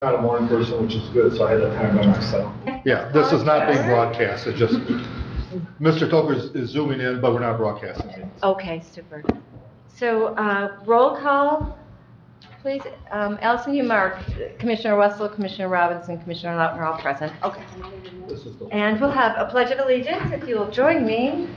Not a morning person, which is good, so I had that time by myself. Yeah, this is not being broadcast, it's just, Mr. Stoker is- is zooming in, but we're not broadcasting it. Okay, super. So, uh, roll call, please. Um, Allison, you mark, Commissioner Wessel, Commissioner Robinson, Commissioner Lautner, all present. Okay. This is the- And we'll have a pledge of allegiance, if you will join me.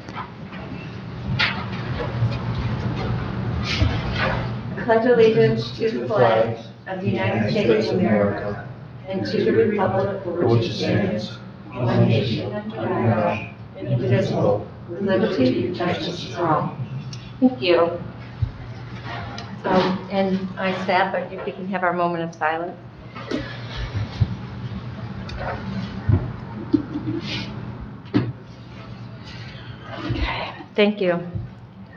Pledge allegiance to the flag of the United States of America and to the republic for which it stands, one nation under God, indivisible, with liberty and justice for all. Thank you. Um, And I staff, if we can have our moment of silence. Okay, thank you.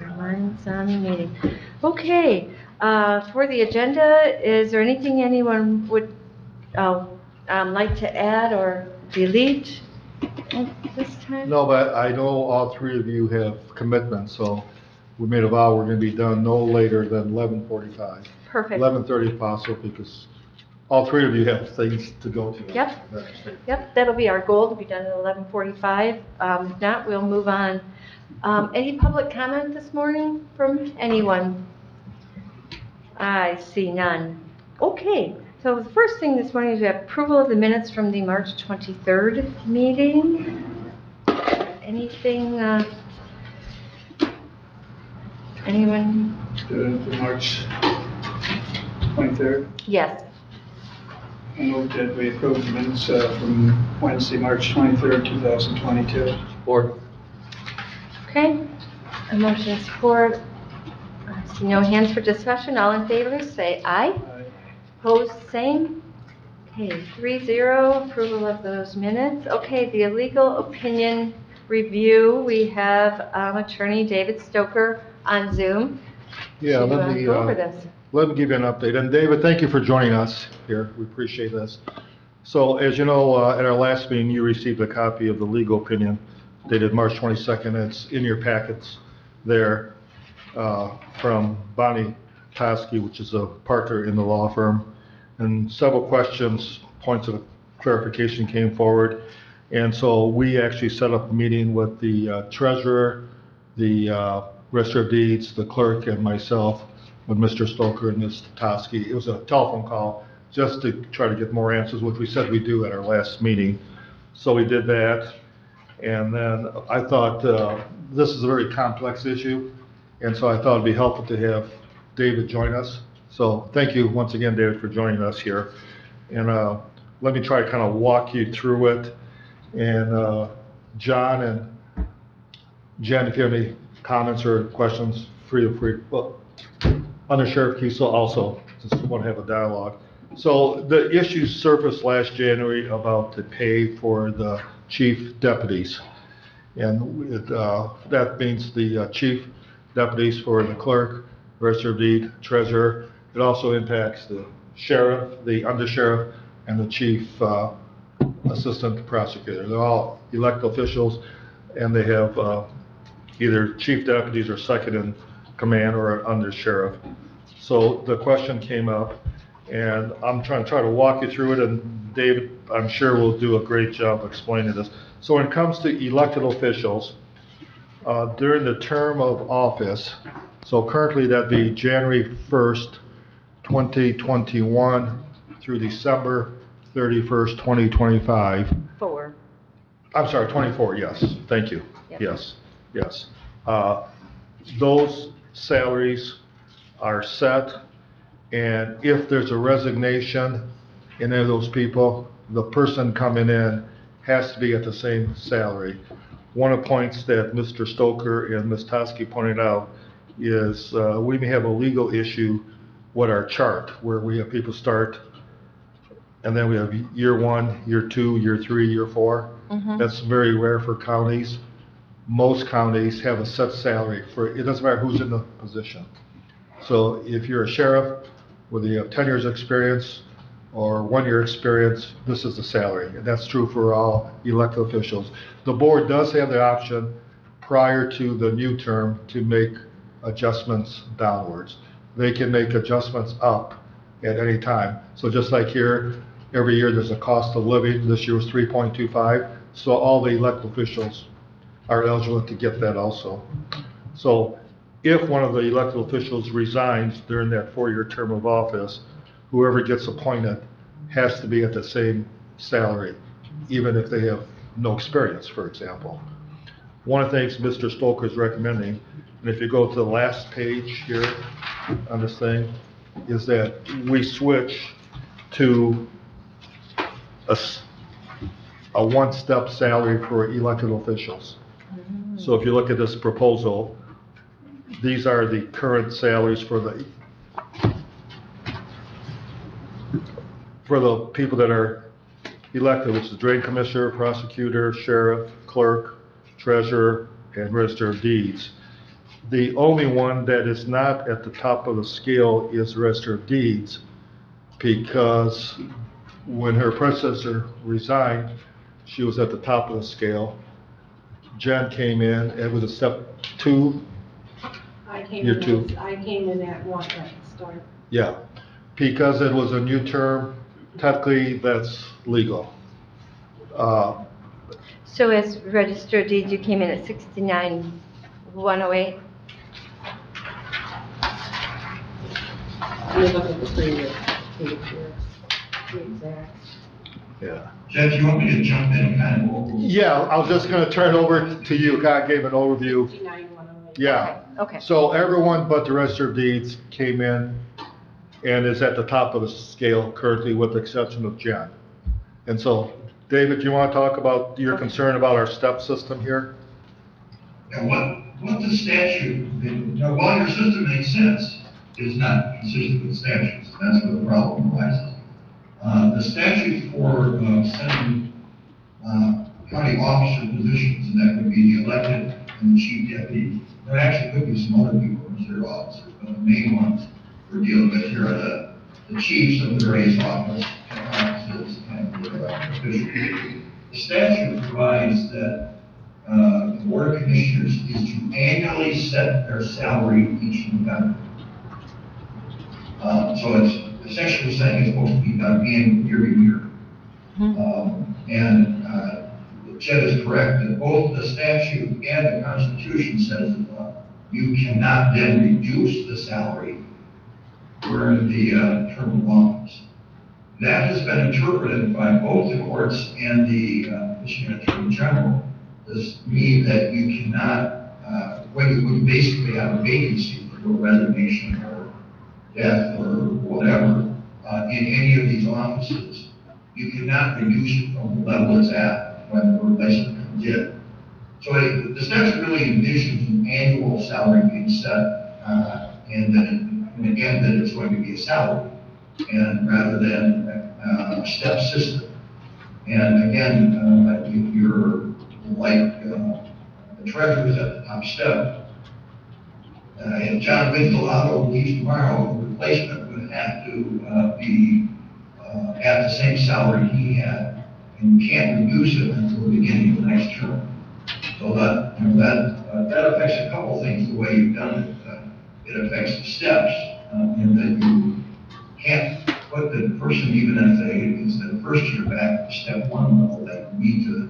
Everyone's on the meeting. Okay, uh, for the agenda, is there anything anyone would uh, um, like to add or delete at this time? No, but I know all three of you have commitments, so we made a vow we're gonna be done no later than eleven forty-five. Perfect. Eleven thirty if possible, because all three of you have things to go to. Yep. Yep, that'll be our goal, to be done at 11:45. Um, If not, we'll move on. Um, Any public comment this morning from anyone? I see none. Okay, so the first thing this morning is we have approval of the minutes from the March 23rd meeting. Anything, uh, anyone? the the March 23rd. Yes, I move that we approve the minutes uh, from Wednesday, March 23rd, 2022. Or, okay. A motion and support. No hands for discussion, all in favor, say aye. Opposed, same. Okay, three zero, approval of those minutes. Okay, the legal opinion review, we have um, Attorney David Stoker on Zoom. yeah, let me, Go over uh, this. let me give you an update. And David, thank you for joining us here. We appreciate this. So as you know, uh, at our last meeting, you received a copy of the legal opinion dated March 22nd. It's in your packets there uh, from Bonnie Toskey, which is a partner in the law firm. And several questions, points of clarification came forward. And so we actually set up a meeting with the uh, treasurer, the uh, register of deeds, the clerk, and myself, with Mr. Stoker and Ms. Toskey. It was a telephone call just to try to get more answers, which we said we'd do at our last meeting. So we did that. And then I thought, uh, this is a very complex issue, and so I thought it'd be helpful to have David join us. So thank you once again, David, for joining us here. And uh, let me try to kind of walk you through it. And uh, John and Jen, if you have any comments or questions, feel free. Well, Under Sheriff Kiesel also, just want to have a dialogue. So the issue surfaced last January about the pay for the chief deputies. And it, uh, that means the uh, chief deputies for the clerk, register of deed, treasurer. It also impacts the sheriff, the undersheriff, and the chief uh, assistant prosecutor. They're all elected officials, and they have uh, either chief deputies or second in command or under sheriff. So the question came up, and I'm trying, try to walk you through it, and David, I'm sure will do a great job explaining this. So when it comes to elected officials, uh, during the term of office, so currently that'd be January 1st, 2021 through December 31st, 2025. Four. I'm sorry, 24, yes, thank you. Yep. Yes, yes. Uh, Those salaries are set, and if there's a resignation in any of those people, the person coming in has to be at the same salary. One of the points that Mr. Stoker and Ms. Toskey pointed out is uh, we may have a legal issue with our chart, where we have people start, and then we have year one, year two, year three, year four. Mhm. That's very rare for counties. Most counties have a set salary for, it doesn't matter who's in the position. So if you're a sheriff, whether you have 10 years' experience or one year experience, this is the salary. And that's true for all elected officials. The board does have the option prior to the new term to make adjustments downwards. They can make adjustments up at any time. So just like here, every year there's a cost of living. This year was 3.25. So all the elected officials are eligible to get that also. So if one of the elected officials resigns during that four-year term of office, whoever gets appointed has to be at the same salary, even if they have no experience, for example. One of the things Mr. Stoker is recommending, and if you go to the last page here on this thing, is that we switch to a, one-step salary for elected officials. So if you look at this proposal, these are the current salaries for the, for the people that are elected, which is drain commissioner, prosecutor, sheriff, clerk, treasurer, and register of deeds. The only one that is not at the top of the scale is register of deeds, because when her predecessor resigned, she was at the top of the scale. Jen came in, it was a step two, I came in, as- I came in at one, at the start. yeah. Because it was a new term, technically, that's legal. Uh, So as registered deeds, you came in at 69,108? Let me look at the previous page here, the exact. Yeah. Jeff, you want me to jump in and kind of? Yeah, I was just gonna turn it over to you, God gave an overview. Fifty-nine, one oh eight. Yeah. Okay. So everyone but the register of deeds came in and is at the top of the scale currently with the exception of Jen. And so, David, do you want to talk about your concern about our step system here? And what, what the statute, now while your system makes sense, is not consistent with statutes. That's where the problem arises. Uh, the statute for, uh, setting, uh, county officer positions, and that would be the elected and the chief deputy. There actually could be some other people considered officers, but the main ones we're dealing with here are the, the chiefs of the various office, offices and the elected officials. The statute provides that uh, the Board of Commissioners is to annually set their salary each November. Uh, So it's essentially saying it's supposed to be done in year to year. Um, And uh, Chet is correct that both the statute and the Constitution says that you cannot then reduce the salary during the uh, term of office. That has been interpreted by both the courts and the uh, Michigan Attorney General as mean that you cannot, uh, when you, you basically have a vacancy for resignation or death or whatever, uh, in any of these offices, you cannot reduce from the level it's at when the replacement comes in. So it- the statute really envisions an annual salary being set, uh, and that, and that it's going to be a salary, and rather than uh, a step system. And again, uh, if you're like, uh, the treasurer's at the top step, uh, if John Vinzalato leaves tomorrow, the replacement would have to, uh, be, uh, at the same salary he had, and you can't reduce it until the beginning of the next term. So that, you know, that, uh, that affects a couple things, the way you've done it. Uh, It affects the steps, uh, in that you can't put the person, even if they, it's the first year back, to step one level, they need to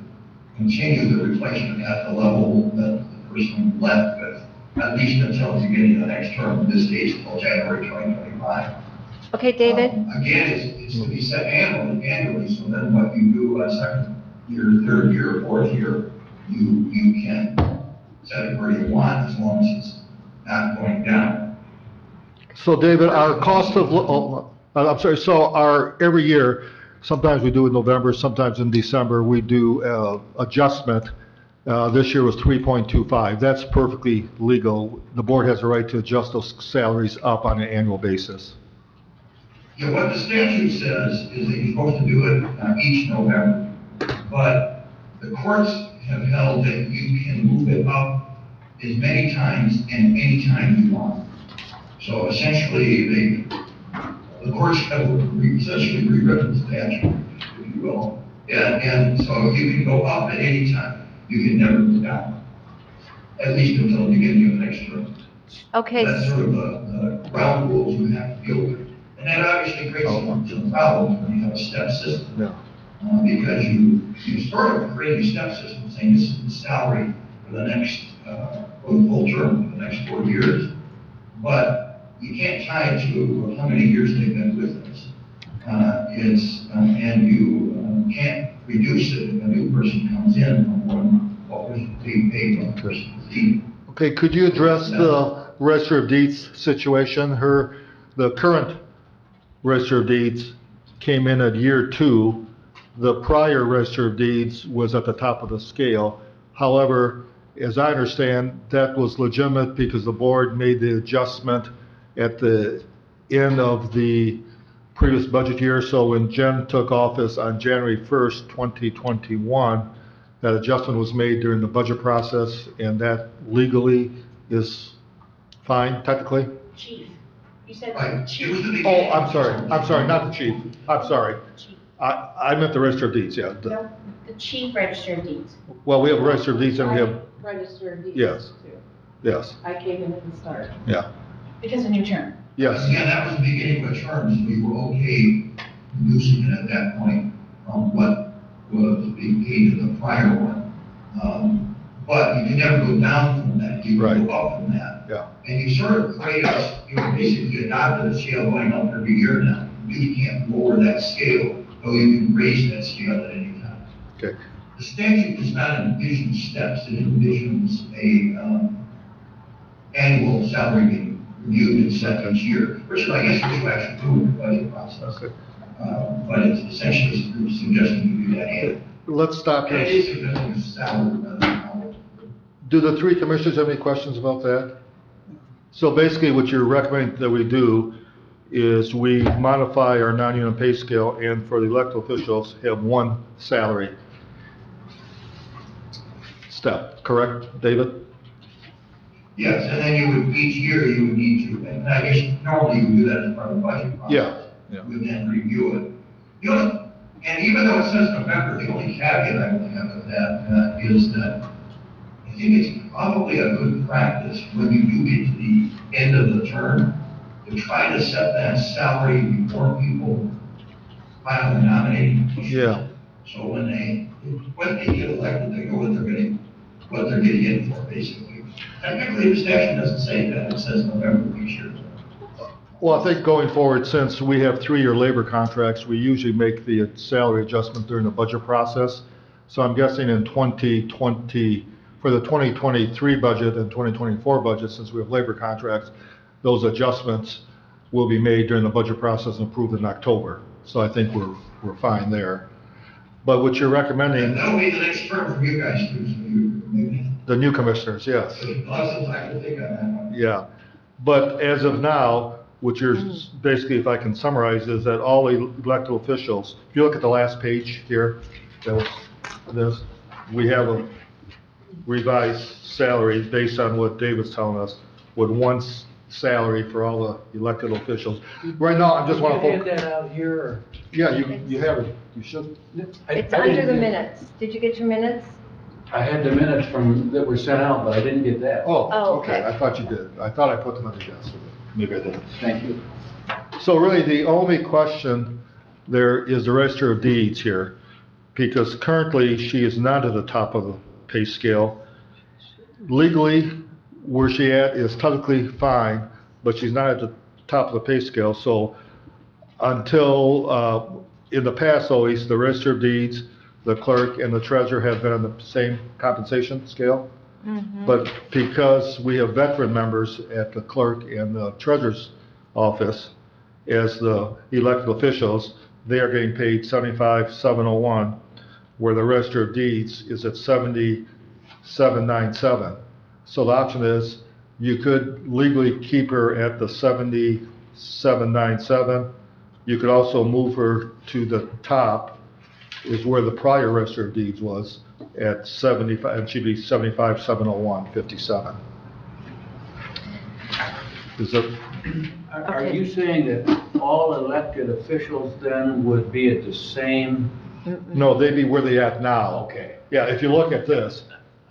continue the replacement at the level that the person left with, at least until the beginning of the next term, in this case, until January twenty twenty-five. Okay, David? Um, Again, it's, it's to be set annually, annually, so then what you do a second year, third year, fourth year, you, you can set it where you want, as long as it's not going down. So David, our cost of, oh, uh, I'm sorry, so our, every year, sometimes we do in November, sometimes in December, we do uh, adjustment. Uh, This year was 3.25. That's perfectly legal. The board has a right to adjust those salaries up on an annual basis. Yeah, what the statute says is that you're supposed to do it uh, each November. But the courts have held that you can move it up as many times and any time you want. So essentially, they, the courts have re- essentially rewritten the statute, if you will. And, and so you can go up at any time, you can never go down, at least until the beginning of the next term. Okay, That's sort of the, the ground rules you have to deal with. And that obviously creates some some problems when you have a step system. Yeah. Uh, because you, you sort of create a step system saying this is the salary for the next, uh, for the full term, for the next four years. But you can't tie it to how many years they've been with us. Uh, it's, um, and you um, can't reduce it if a new person comes in from what, was being paid when the. Okay, could you address the Register of Deeds situation? Her, the current Register of Deeds came in at year two. The prior Register of Deeds was at the top of the scale. However, as I understand, that was legitimate because the board made the adjustment at the end of the previous budget year. So when Jen took office on January 1st, 2021, that adjustment was made during the budget process, and that legally is fine technically? Chief, you said Right, it chief. Oh. I'm sorry, I'm sorry, not the chief, I'm sorry. Chief. I, I meant the register of deeds, yeah. The- No, the chief register of deeds. Well, we have a register of deeds and we have, I Registered deeds. Yes. too. yes, I came in at the start. yeah, Because of new term. yes, Again, that was the beginning of terms, we were okay reducing it at that point from what was being paid to the prior one. Um, But you can never go down from that, you can go up from that. yeah. And you sort of create a, you know, basically adopted a scale going up every year now. You can't lower that scale, though you can raise that scale at any time. Okay, The statute does not envision steps, it envisions a, um, annual salary being reviewed and set each year, which I guess is what actually do in the budget process. okay. Uh, but it's essentially suggesting you do that annually. Let's stop And it here. is suggesting a salary rather than hourly. Do the three commissioners have any questions about that? So basically, what you're recommending that we do is we modify our non-union pay scale and for the elected officials, have one salary step, correct, David? Yes, and then you would, each year you would need to, and I guess normally you would do that as part of the budget process. Yeah, would then review it. You know, and even though it says November, the only caveat I would have with that uh, is that I think it's probably a good practice when you do get to the end of the term to try to set that salary before people finally petition. Yeah. So when they, when they get elected, they know what they're getting, what they're getting in for, basically. Technically, the statute doesn't say that, it says November each year. Well, I think going forward, since we have three-year labor contracts, we usually make the salary adjustment during the budget process. So I'm guessing in 2020, for the 2023 budget and 2024 budget, since we have labor contracts, those adjustments will be made during the budget process and approved in October. So I think we're, we're fine there. But what you're And recommending, that'll be the next term for you guys too, so you, maybe, the new commissioners, yes. so lots of time to think on that one. Yeah, but as of now, what you're, mm. basically, if I can summarize, is that all elected officials, if you look at the last page here, that was, this, we have a revised salary based on what David's telling us, with one s- salary for all the elected officials. Right now, I just want You hand to, that out here, or? yeah, you, you have it, you should. I- It's I under didn't the minutes. Did you get your minutes? I had the minutes from, that were sent out, but I didn't get that. Oh, Oh, okay, okay. I thought you did. I thought I put them on the desk. Maybe I didn't. Thank you. So really, the only question there is the register of deeds here, because currently, she is not at the top of the pay scale. Legally, where she at is technically fine, but she's not at the top of the pay scale, so until, uh, in the past always, the register of deeds, the clerk, and the treasurer have been on the same compensation scale. Mm-hmm. But because we have veteran members at the clerk and the treasurer's office as the elected officials, they are getting paid seventy-five, seven oh one, where the register of deeds is at seventy-seven, nine seven. So the option is, you could legally keep her at the seventy-seven, nine seven. You could also move her to the top, is where the prior register of deeds was, at 75, and she'd be 75, 701, 57. Is that, Are are you saying that all elected officials then would be at the same? no, they'd be where they at now. Okay. Yeah, if you look at this,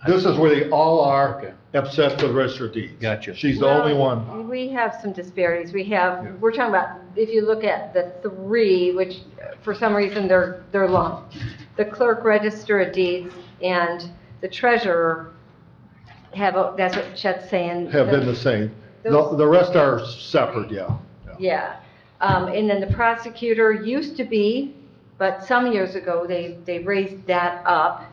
this is where they all are, except for the register of deeds. Gotcha. She's the only one. We have some disparities. We have, we're talking about if you look at the three, which for some reason they're, they're long, the clerk register of deeds and the treasurer have, a- that's what Chet's saying. Have been the same. The, the rest are separate, yeah. yeah. Yeah, um, and then the prosecutor used to be, but some years ago, they, they raised that up.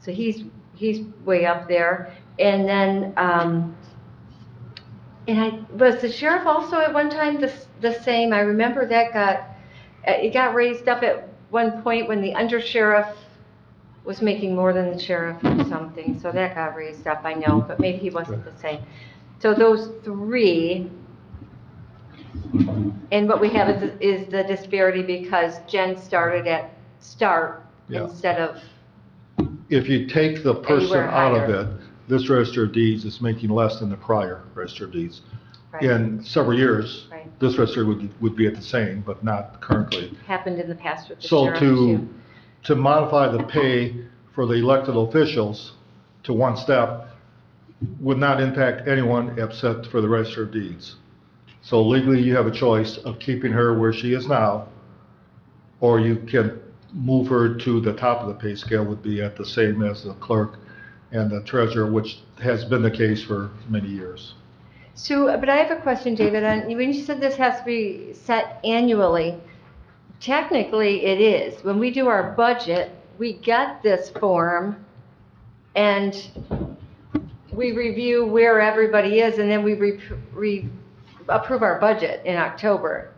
So he's, he's way up there. And then, um, and I, was the sheriff also at one time the, s- the same? I remember that got, uh, it got raised up at one point when the undersheriff was making more than the sheriff or something. So that got raised up, I know, but maybe he wasn't the same. So those three, and what we have is, is the disparity because Jen started at start Yeah. instead of, If you take the person Anywhere out of higher. it, this register of deeds is making less than the prior register of deeds. Right, In several years, Right. this register would, would be at the same, but not currently. happened in the past with the So sheriff to, too. to modify the pay for the elected officials to one step would not impact anyone except for the register of deeds. So legally, you have a choice of keeping her where she is now, or you can move her to the top of the pay scale would be at the same as the clerk and the treasurer, which has been the case for many years. So, but I have a question, David, on, when you said this has to be set annually, technically it is. When we do our budget, we get this form and we review where everybody is and then we re, re, approve our budget in October.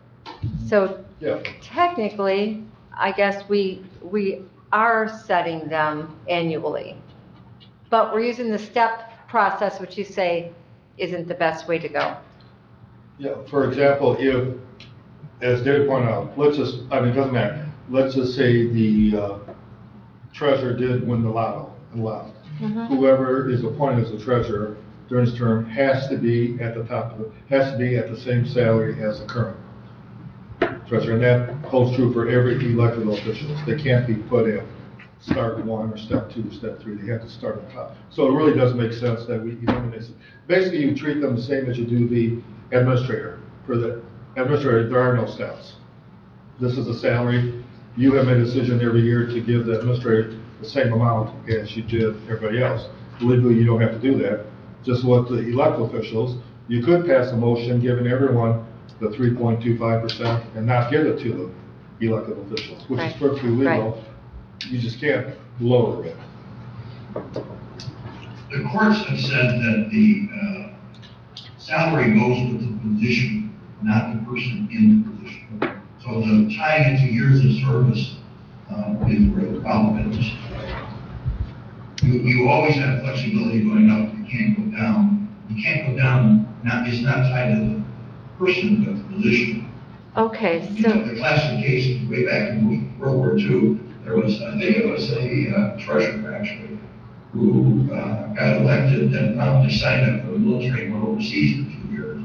So Yeah. technically, I guess we, we are setting them annually. But we're using the step process, which you say isn't the best way to go. Yeah, for example, if, as David pointed out, let's just, I mean, it doesn't matter, let's just say the uh, treasurer did win the lotto and left. Whoever is appointed as the treasurer during his term has to be at the top of the, has to be at the same salary as the current treasurer. And that holds true for every elected official. They can't be put at start one or step two or step three. They have to start at the top. So it really does make sense that we eliminate, basically you treat them the same as you do the administrator. For the administrator, there are no steps. This is a salary. You have made a decision every year to give the administrator the same amount as you did everybody else. Legally, you don't have to do that. Just what the elected officials, you could pass a motion giving everyone the three point two five percent and not give it to the elected officials, which is perfectly legal. You just can't lower it. The courts have said that the uh, salary goes with the position, not the person in the position. So the tying into years of service uh, is where the problem is. You, you always have flexibility going up, you can't go down. You can't go down, not, it's not tied to the person, but the position. Okay, You know, so, the classic case, way back in World War II, there was, I think it was a uh, treasurer actually, who uh, got elected and promptly signed up for the military went overseas for two years.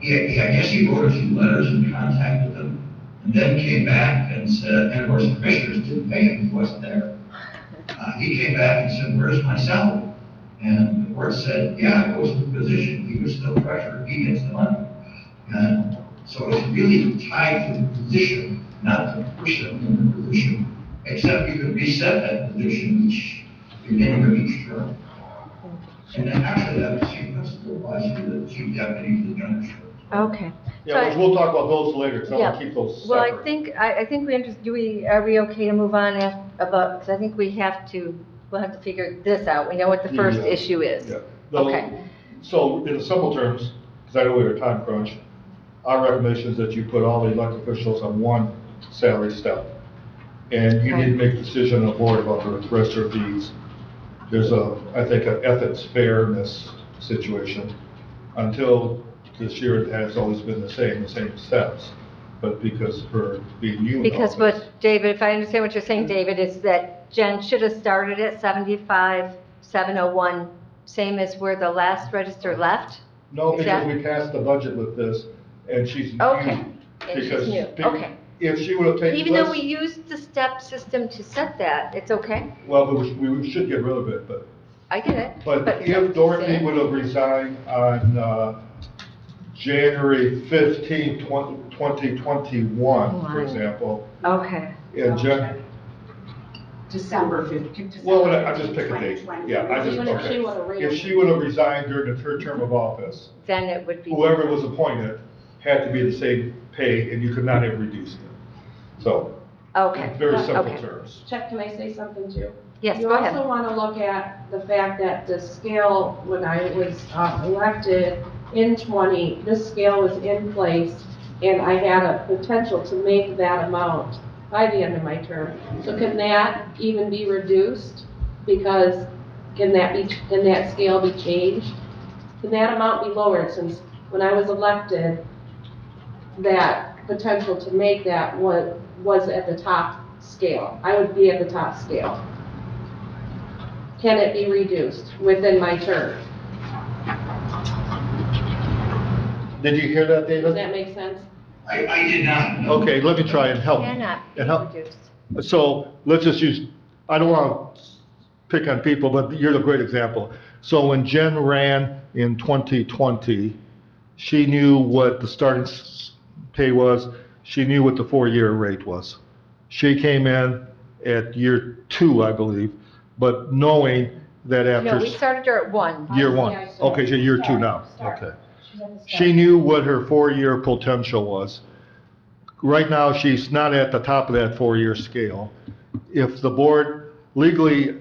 He, he- I guess he wrote a few letters and contacted them, and then came back and said, and of course, the commissioners didn't pay him, he wasn't there. Uh, he came back and said, where's my salary? And the court said, yeah, it with the position, he was still treasurer, he gets the money. And so it's really tied to the position, not the person in the position, except you can reset that position each, beginning of each term. And then actually, that same principle applies to the chief deputy, the general sheriff. okay. Yeah, So which I- we'll talk about those later, because I want Yeah. to keep those Well, separate. I think, I, I think we understand, do we, are we okay to move on af- about, because I think we have to, we'll have to figure this out. We know what the first Yeah. issue is. Yeah. The- Okay. So in simple terms, because I know we have a time crunch, our recommendation is that you put all the elected officials on one salary step. And you need to make a decision on board about the register of deeds. There's a, I think, an ethics fairness situation. Until this year, it has always been the same, the same steps. But because for being new. Because what, David, if I understand what you're saying, David, is that Jen should have started at 75, 701, same as where the last register left? No, because we passed the budget with this, and she's new. Okay, and she's Because new, okay. If she would have taken. Even though we used the step system to set that, it's okay? Well, but we, we should get rid of it, but, I get it. but if Dorothy would have resigned on, uh, January 15, 2021, for Wow. example, Okay, and Jan, December fifteenth. well, I just pick a date. Yeah, I just, Even if she okay. would've If she would have resigned during her term of office, then it would be. whoever was appointed had to be the same pay, and you could not have reduced it. So, Okay, very simple okay. terms. Chuck, can I say something too? Yes, You go ahead. also want to look at the fact that the scale, when I was uh, elected in 20, this scale was in place, and I had a potential to make that amount by the end of my term. So can that even be reduced? Because can that be, can that scale be changed? Can that amount be lowered, since when I was elected, that potential to make that was, was at the top scale? I would be at the top scale. Can it be reduced within my term? Did you hear that, David? Does David? that make sense? I, I did not. Okay, let me try and help. Cannot be And help. reduced. So let's just use, I don't want to pick on people, but you're a great example. So when Jen ran in 2020, she knew what the starting s- pay was, she knew what the four-year rate was. She came in at year two, I believe, but knowing that No, after we started her at one. year one. Yeah, I saw Okay, it. so year two Start, now, start. okay. She's at the start. She knew what her four-year potential was. Right now, she's not at the top of that four-year scale. If the board legally,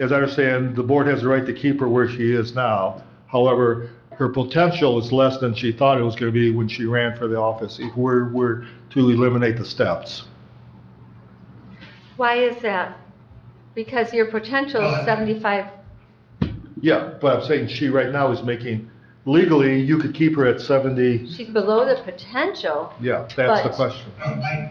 as I understand, the board has the right to keep her where she is now. However, her potential is less than she thought it was going to be when she ran for the office, if we're, we're to eliminate the steps. Why is that? Because your potential is Uh, 75, Yeah, but I'm saying she right now is making, legally, you could keep her at 70, she's below the potential. yeah, that's the But- question. I,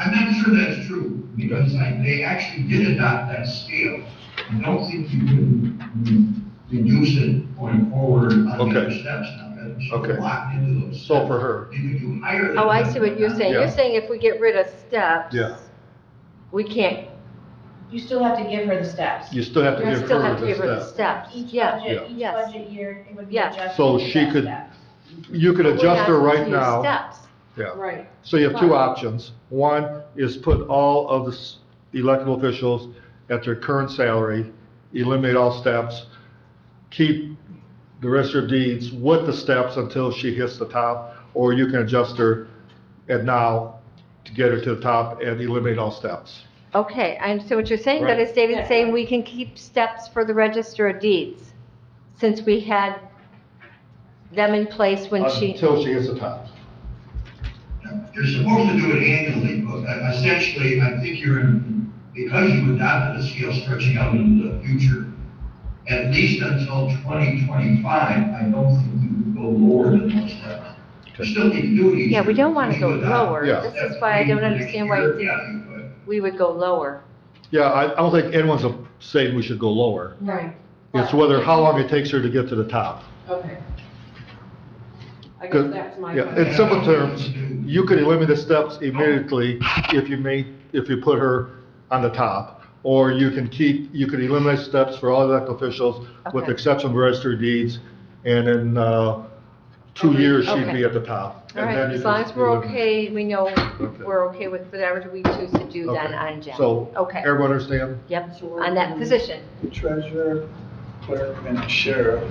I'm not sure that's true, because I, they actually did adopt that scale. I don't think you can reduce it going forward on the other Okay. steps now. It's Okay. locked into those. So steps. for her. You could do higher than. Oh, I that, see what you're but saying. Yeah. You're saying if we get rid of steps. Yeah. We can't, You still have to give her the steps. You still have to you give still her have to give her the the step. steps. Each Yeah, budget, Yeah. each yes. budget year, it would be Yeah. adjusted. So to she that could- step. You could But we're adjust her right to now. Steps. Yeah. Right. So you have two Right. options. One is put all of the s- elected officials at their current salary, eliminate all steps, keep the rest of her deeds with the steps until she hits the top, or you can adjust her at now to get her to the top and eliminate all steps. Okay, I understand what you're saying, but Right. is David saying we can keep steps for the register of deeds? Since we had them in place when she, Until she hits the top. You're supposed to do it annually, but essentially, I think you're in, because you adopted a scale stretching out into the future, at least until twenty twenty-five, I don't think we would go lower than those steps. You still need to do it Yeah, we don't wanna go lower. Yeah. This is why I don't understand why you think yeah, you could. we would go lower. Yeah, I, I don't think anyone's saying we should go lower. Right. It's whether, how long it takes her to get to the top. Okay. I guess Good. that's my Yeah, question. in simple terms, you could eliminate the steps immediately if you made, if you put her on the top. Or you can keep, you could eliminate steps for all elected officials with Okay. the exception of registered deeds. And in, uh, two years, she'd Okay. be at the top. All And right, then you as long could as we're eliminate- okay, we know we're okay with whatever we choose to do then Okay. on Jen. So, Okay, everyone understand? yep, So on that gonna- position. Treasurer, clerk, and sheriff,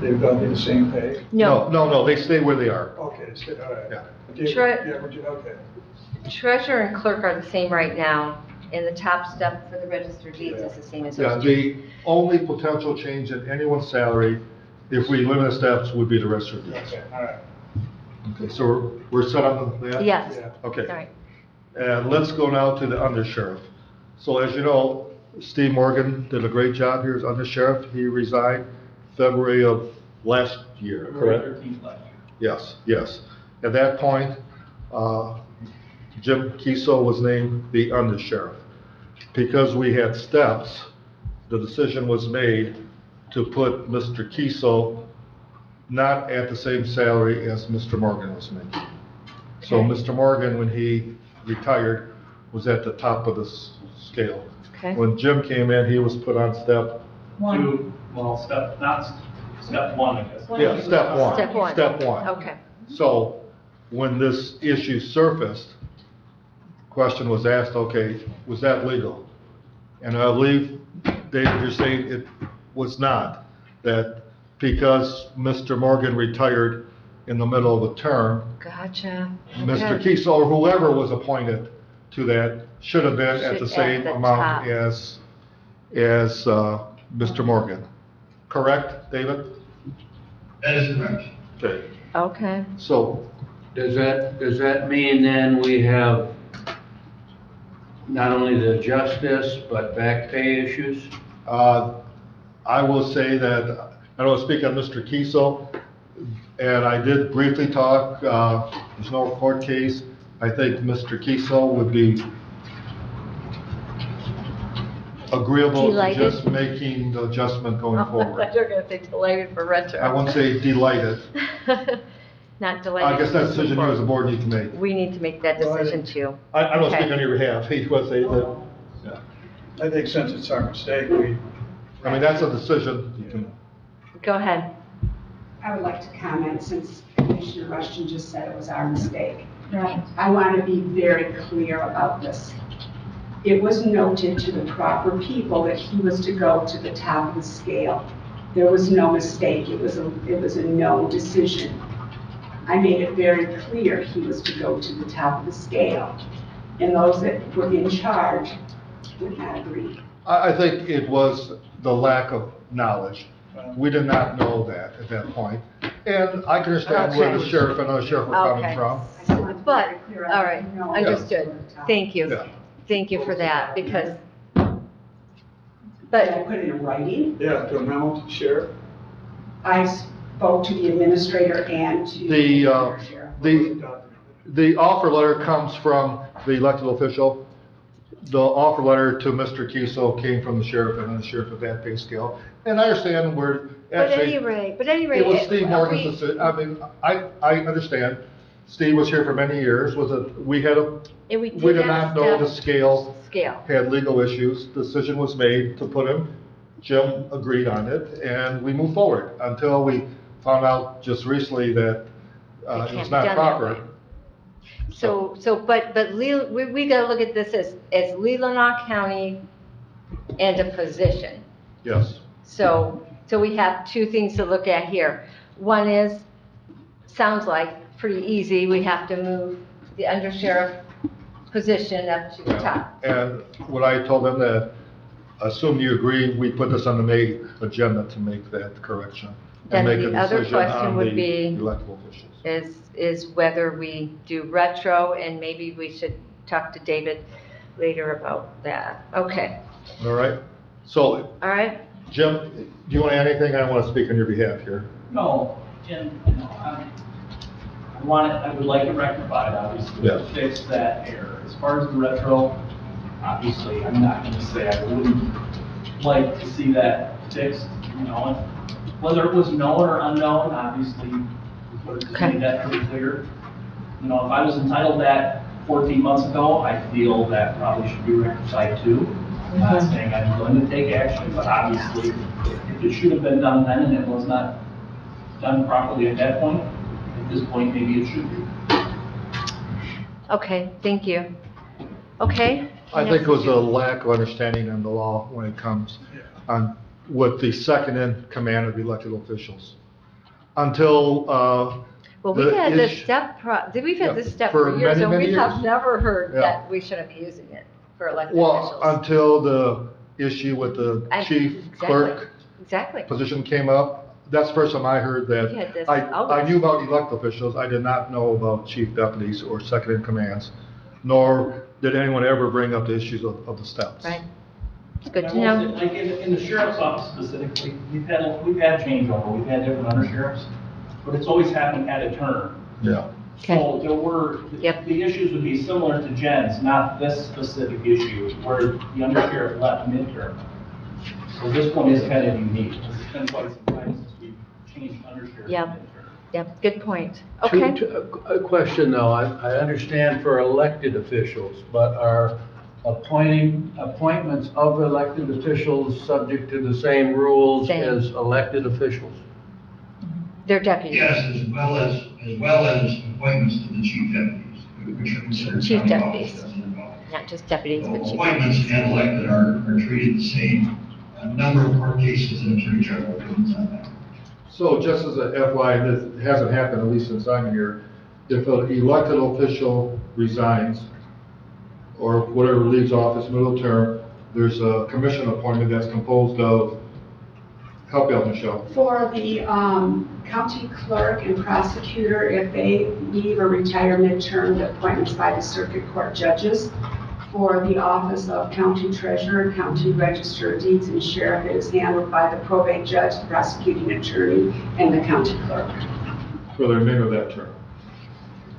they've got the same pay? No, No, no, they stay where they are. Okay, so, all right. Yeah. Yeah, Tre- Yeah, would you, okay. treasurer and clerk are the same right now, and the top step for the register of deeds is the same as Yeah, those two. the only potential change in anyone's salary, if we eliminate steps, would be the registered deeds. Okay, all right. Okay, so we're, we're set on that? Yes, Yeah. Okay. all right. And let's go now to the undersheriff. So as you know, Steve Morgan did a great job here as undersheriff. He resigned February of last year, correct? Yes, yes. At that point, uh, Jim Kiesel was named the undersheriff. Because we had steps, the decision was made to put Mr. Kiesel not at the same salary as Mr. Morgan was making. So Okay. Mr. Morgan, when he retired, was at the top of the s- scale. Okay. When Jim came in, he was put on step, One, Two, well, step, not s- Step one, I guess. Yeah, step one. Step one. Step one. Okay. So when this issue surfaced, question was asked, okay, was that legal? And I believe, David, you're saying it was not, that because Mr. Morgan retired in the middle of the term, Gotcha. Mr. Okay. Kiesel or whoever was appointed to that should have been at the Should at same the amount as, as uh, Mr. Morgan. Correct, David? That is correct. Okay. Okay. So, Does that, does that mean then we have not only the justice, but back pay issues? uh, I will say that, I don't speak on Mr. Kiesel, and I did briefly talk, uh, there's no court case. I think Mr. Kiesel would be agreeable to Delighted? just making the adjustment going I forward. thought you were gonna say delighted for retro. I won't say delighted. Not delighted. I guess that decision you as a board need to make. We need to make that decision too. I, I don't speak on your behalf, he was say that, yeah. I think since it's our mistake, we, I mean, that's a decision you can, Go ahead. I would like to comment since Commissioner Rushton just said it was our mistake. Right. I want to be very clear about this. It was noted to the proper people that he was to go to the top of the scale. There was no mistake. It was a, it was a no decision. I made it very clear he was to go to the top of the scale. And those that were in charge would not agree. I, I think it was the lack of knowledge. We did not know that at that point. And I can understand where the Okay. sheriff and the sheriff were coming Okay. from. I just want to be But, very clear. all right, No. understood. Thank you. Yeah. Thank you for that, because, Did I but, put it in writing? yeah, to a memo to sheriff. I spoke to the administrator and to. The, uh, sheriff. The, the offer letter comes from the elected official. The offer letter to Mr. Kiesel came from the sheriff and the sheriff of that pay scale. And I understand where, but at any actually, rate, but at any rate. it was Steve Morgan's we- decision. I mean, I, I understand. Steve was here for many years, was a, we had a, And we we did did not know the step- scale Scale. had legal issues. Decision was made to put him. Jim agreed on it, and we moved forward until we found out just recently that uh, It can't it's be not done that proper. So, so, but, but Lel, we, we gotta look at this as, as Leelanau County and a position. Yes. So, so we have two things to look at here. One is, sounds like pretty easy, we have to move the undersheriff position up to the top. And what I told them that, assume you agree, we put this on the May agenda to make that correction. And Then make the a other decision question on would the be- Elected officials. Is, is whether we do retro, and maybe we should talk to David later about that. Okay, All right? So, all right? Jim, do you want to add anything? I don't want to speak on your behalf here. No, Jim, you know, I I want it, I would like it rectified, obviously, Yeah. to fix that error. As far as the retro, obviously, I'm not gonna say I wouldn't like to see that fixed, you know, and whether it was known or unknown, obviously, we would have Okay. made that pretty clear. You know, if I was entitled that 14 months ago, I feel that probably should be rectified too. I'm not Mhm. saying I'm going to take action, but obviously, if it should have been done then and it was not done properly at that point, at this point, maybe it should be. Okay, thank you. Okay? I think it was a lack of understanding in the law when it comes on, with the second in command of the elected officials. Until, uh, Well, we've the had this ish- step, pro- we've Yeah, had this step for for years, many, and many we have years. never heard Yeah. that we shouldn't be using it for elected well, officials. until the issue with the I- chief exactly. clerk Exactly. position came up, that's the first time I heard We had that. this I, I always. knew about elected officials, I did not know about chief deputies or second in commands, nor did anyone ever bring up the issues of, of the steps. Right. It's good to And I will know. say, Like in, in the sheriff's office specifically, we've had, we've had changeover, we've had different undersheriffs, but it's always happened at a turn. Yeah. So there were, Yep. the issues would be similar to Jen's, not this specific issue where the undersheriff left midterm. So this one is kind of unique. It's been quite some time since we've changed undersheriff Yeah. midterm. Yep, good point. Two- Okay. two- A a question though, I, I understand for elected officials, but are appointing, appointments of elected officials subject to the same rules Same. as elected officials? They're deputies. Yes, as well as, as well as appointments to the chief deputies, which are considered. Chief county deputies. officers. Not just deputies, but So chief. Appointments and elected are, are treated the same. A number of court cases and attorney general opinions on that. So just as a FYI, this hasn't happened, at least since I'm here, if an elected official resigns or whatever leaves office middle term, there's a commission appointment that's composed of, help you out, Michelle. For the um, county clerk and prosecutor, if they leave or retire midterm, the appointments by the circuit court judges. For the office of county treasurer, county register of deeds, and sheriff, it is handled by the probate judge, the prosecuting attorney, and the county clerk. For the remainder of that term.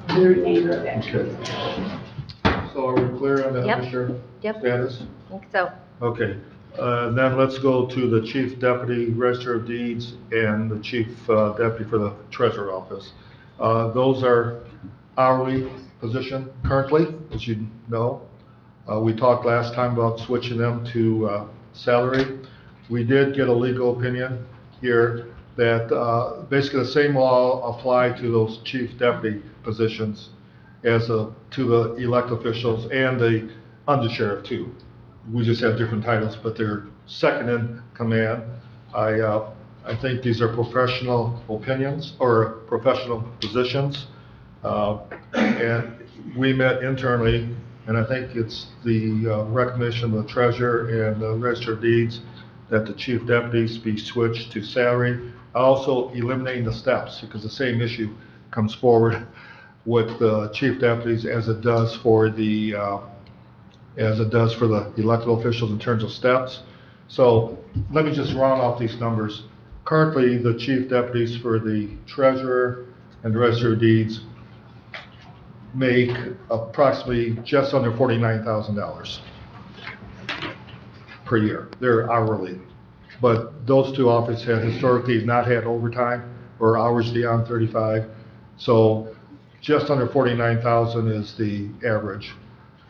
The remainder of that term. Okay. So are we clear on that, Yep. Mr. Yep. Status? I think so. Okay, uh, then let's go to the chief deputy register of deeds and the chief uh, deputy for the treasurer office. Uh, Those are hourly position currently, as you know. Uh, We talked last time about switching them to uh, salary. We did get a legal opinion here that uh, basically the same law apply to those chief deputy positions as uh, to the elect officials and the undersheriff too. We just have different titles, but they're second in command. I, uh, I think these are professional opinions or professional positions. Uh, And we met internally, and I think it's the uh, recommendation of the treasurer and the register of deeds that the chief deputies be switched to salary. Also eliminating the steps, because the same issue comes forward with the chief deputies as it does for the, uh, as it does for the elected officials in terms of steps. So let me just round off these numbers. Currently, the chief deputies for the treasurer and the register of deeds make approximately just under forty-nine thousand dollars per year. They're hourly. But those two offices have historically not had overtime or hours beyond thirty-five. So just under forty-nine thousand is the average.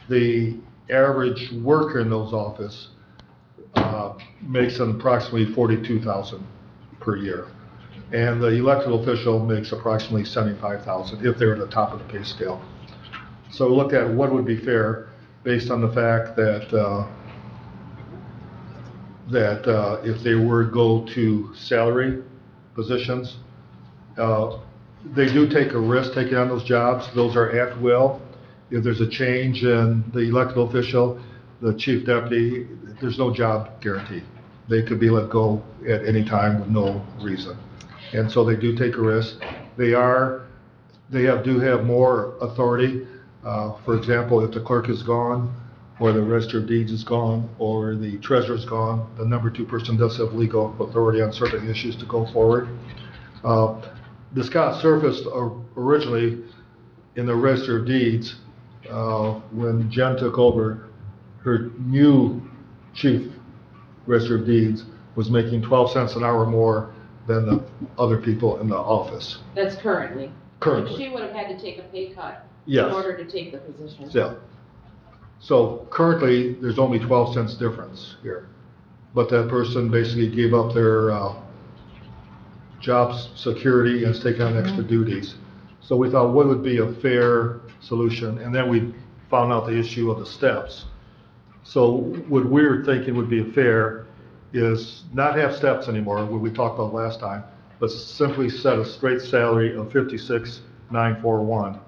The average worker in those offices uh, makes approximately forty-two thousand per year. And the elected official makes approximately seventy-five thousand if they're at the top of the pay scale. So we looked at what would be fair based on the fact that, uh, that uh, if they were to go to salary positions, uh, they do take a risk taking on those jobs. Those are at will. If there's a change in the elected official, the chief deputy, there's no job guarantee. They could be let go at any time with no reason. And so they do take a risk. They are, they have, do have more authority. Uh, For example, if the clerk is gone, or the register of deeds is gone, or the treasurer's gone, the number two person does have legal authority on certain issues to go forward. Uh, This got surfaced originally in the register of deeds uh, when Jen took over. Her new chief register of deeds was making 12 cents an hour more than the other people in the office That's currently. currently. She would have had to take a pay cut Yes. in order to take the position. Yeah. So currently, there's only 12 cents difference here. But that person basically gave up their uh, job security and is taking on extra mm-hmm. duties. So we thought, what would be a fair solution? And then we found out the issue of the steps. So what we were thinking would be fair is not have steps anymore, what we talked about last time, but simply set a straight salary of 56,941.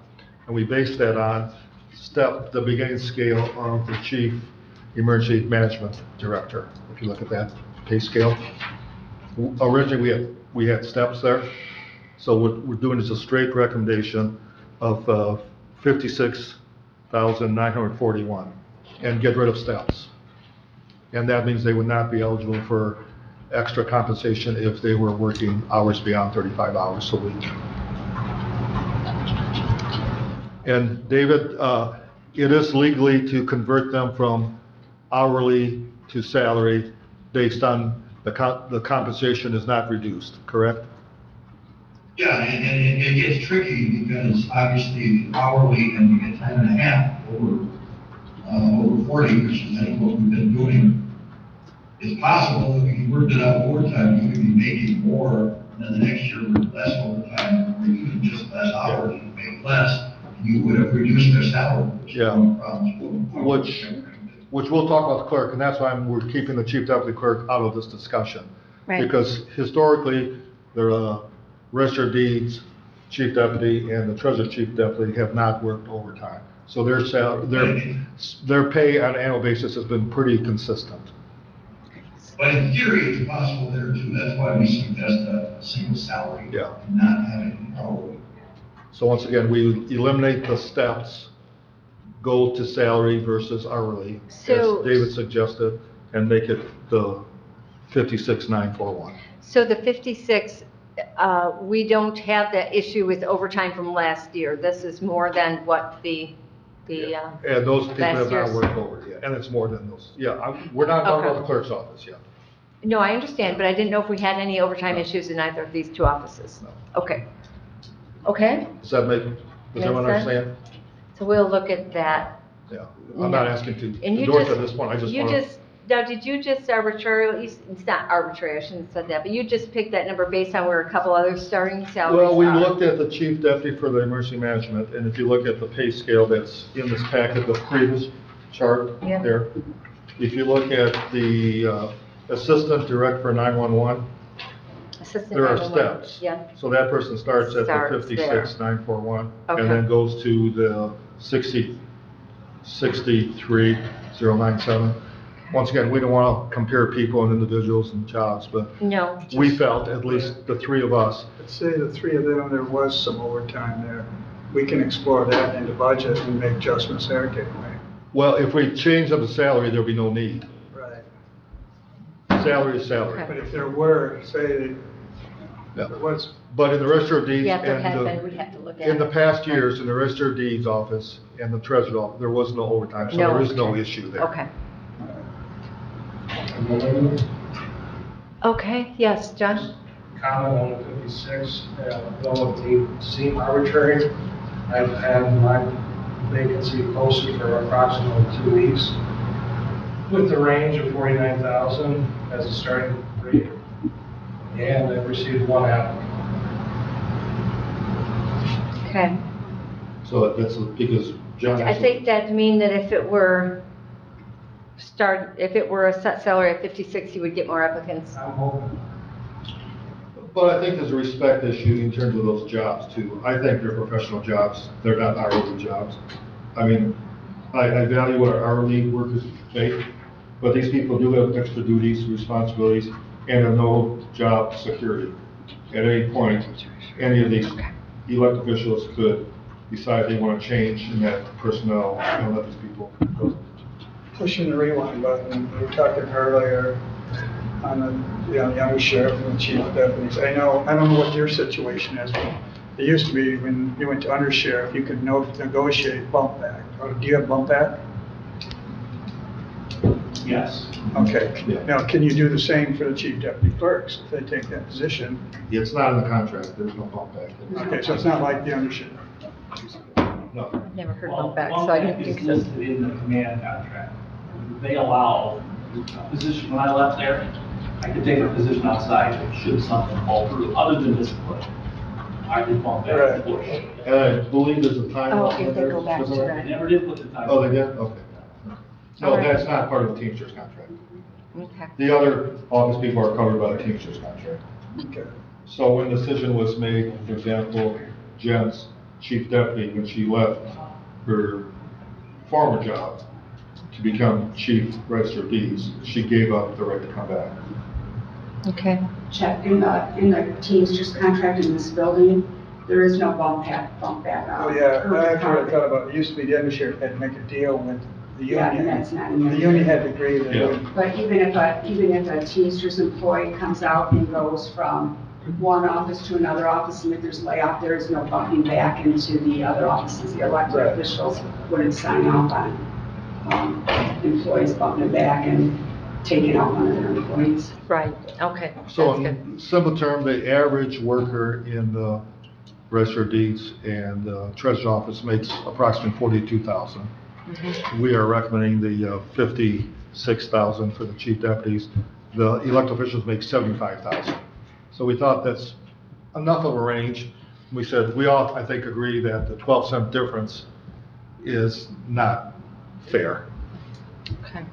And we base that on step, the beginning scale of the chief emergency management director, if you look at that pay scale. Originally, we had, we had steps there, so what we're doing is a straight recommendation of uh, 56,941, and get rid of steps. And that means they would not be eligible for extra compensation if they were working hours beyond 35 hours a week. And David, uh, it is legally to convert them from hourly to salary based on the co- the compensation is not reduced, correct? Yeah, and, and it, it gets tricky because obviously hourly and you get time and a half over, uh, over forty, which is think what we've been doing. It's possible that if you worked it out overtime, you could be making more and then the next year with less overtime, or even just less hourly, make less, you would have reduced their salary. which is Yeah. one of the problems. Which- which we'll talk about the clerk, and that's why I'm- we're keeping the chief deputy clerk out of this discussion. Right. Because historically, the uh, register of deeds, chief deputy, and the treasurer chief deputy have not worked overtime. So their sal, their, their pay on an annual basis has been pretty consistent. But in theory, it's possible there too, that's why we suggest a single salary. Yeah. Not having hourly. So once again, we eliminate the steps, go to salary versus hourly, as So- David suggested, and make it the fifty-six nine four one. So the 56, uh, we don't have that issue with overtime from last year. This is more than what the, the, uh, And those people Last have not year's- worked over yet, and it's more than those, yeah, I- we're not talking about Okay. the clerk's office yet. no, I understand, but I didn't know if we had any overtime issues in either of these two offices. No. Okay. Okay, Does that make, does Makes everyone sense. understand? So we'll look at that. Yeah, I'm not asking to And you endorse just- at this point, I just You want to. just, now, did you just arbitrarily, it's not arbitrary, I shouldn't have said that, but you just picked that number based on where a couple other starting salaries Well, we looked at the chief deputy for the emergency management, and if you look at the pay scale that's in this packet, the previous chart Yeah. there, if you look at the uh, assistant director for 911, Assistant there are 911. steps. Yeah, So that person starts at the Starts there. fifty-six, nine four one, Okay. and then goes to the sixty, sixty-three, zero nine seven. Once again, we don't want to compare people and individuals and jobs, but no. we felt, at least the three of us, Let's say the three of them, there was some overtime there. We can explore that in the budget and make adjustments there, can't we? well, if we change up the salary, there'll be no need. Right. Salary is salary. But if there were, say, Yeah. there was, But in the register of deeds Yeah, if there had been, and we'd have to look the, at in the past years, in the register of deeds office and the treasurer office, there was no overtime, so No there is no overtime. issue there. Okay. Okay, yes, John? comment on the fifty-six, uh, though it seem arbitrary, I've had my vacancy posted for approximately two weeks with the range of forty-nine thousand as a starting rate, and I've received one applicant. Okay. So that's because John. I think that mean that if it were start, if it were a set salary at 56, you would get more applicants. I'm hoping. But I think there's a respect issue in terms of those jobs too. I think they're professional jobs, they're not hourly jobs. I mean, I, I value what our hourly workers make, but these people do have extra duties, responsibilities, and have no job security. At any point, any of these elected officials could decide they want to change in that personnel and let these people go. pushing the rewind button, we were talking earlier on the, you know, undersheriff and the chief of deputies. I know, I don't know what your situation is, but it used to be when you went to undersheriff, you could negotiate bump back. Or Do you have bump back? Yes. Okay. Yeah. Now, can you do the same for the chief deputy clerks if they take that position? It's not in the contract, there's no bump back. Okay, so it's not like the undersheriff. No. Never heard Well, one back, so I didn't is think so. listed in the command contract. They allow, a position when I left there, I could take a position outside should something fall through, other than discipline. I could bump that Right. push. And I believe there's a time. Oh, if they go back to that. They never did put the time. Oh, they did? Okay. No, Alright. that's not part of the Teamsters contract. Okay. The other office people are covered by the Teamsters contract. Okay. So when the decision was made, for example, Jen's chief deputy, when she left her former job to become chief register of deeds, she gave up the right to come back. Okay. Check, in the, in the Teamsters contract in this building, there is no bump back, bump back. Oh, um, yeah, per that's I department. thought about. It used to be the undersheriff had to make a deal with the Yeah, union. and that's not in The there. union had to agree that it Yeah. would But even if a, even if a Teamsters employee comes out and goes from one office to another office, and if there's layoff, there is no bumping back into the other offices. The elected Right. officials wouldn't sign off on, um, employees bumping back and taking out one of their employees. Right, okay, So that's good. in simple term, the average worker in the register of deeds and the treasurer's office makes approximately forty-two thousand. Mm-hmm. We are recommending the uh, fifty-six thousand for the chief deputies. The elected officials make seventy-five thousand. So we thought that's enough of a range. We said, we all, I think, agree that the 12 cent difference is not fair. Okay.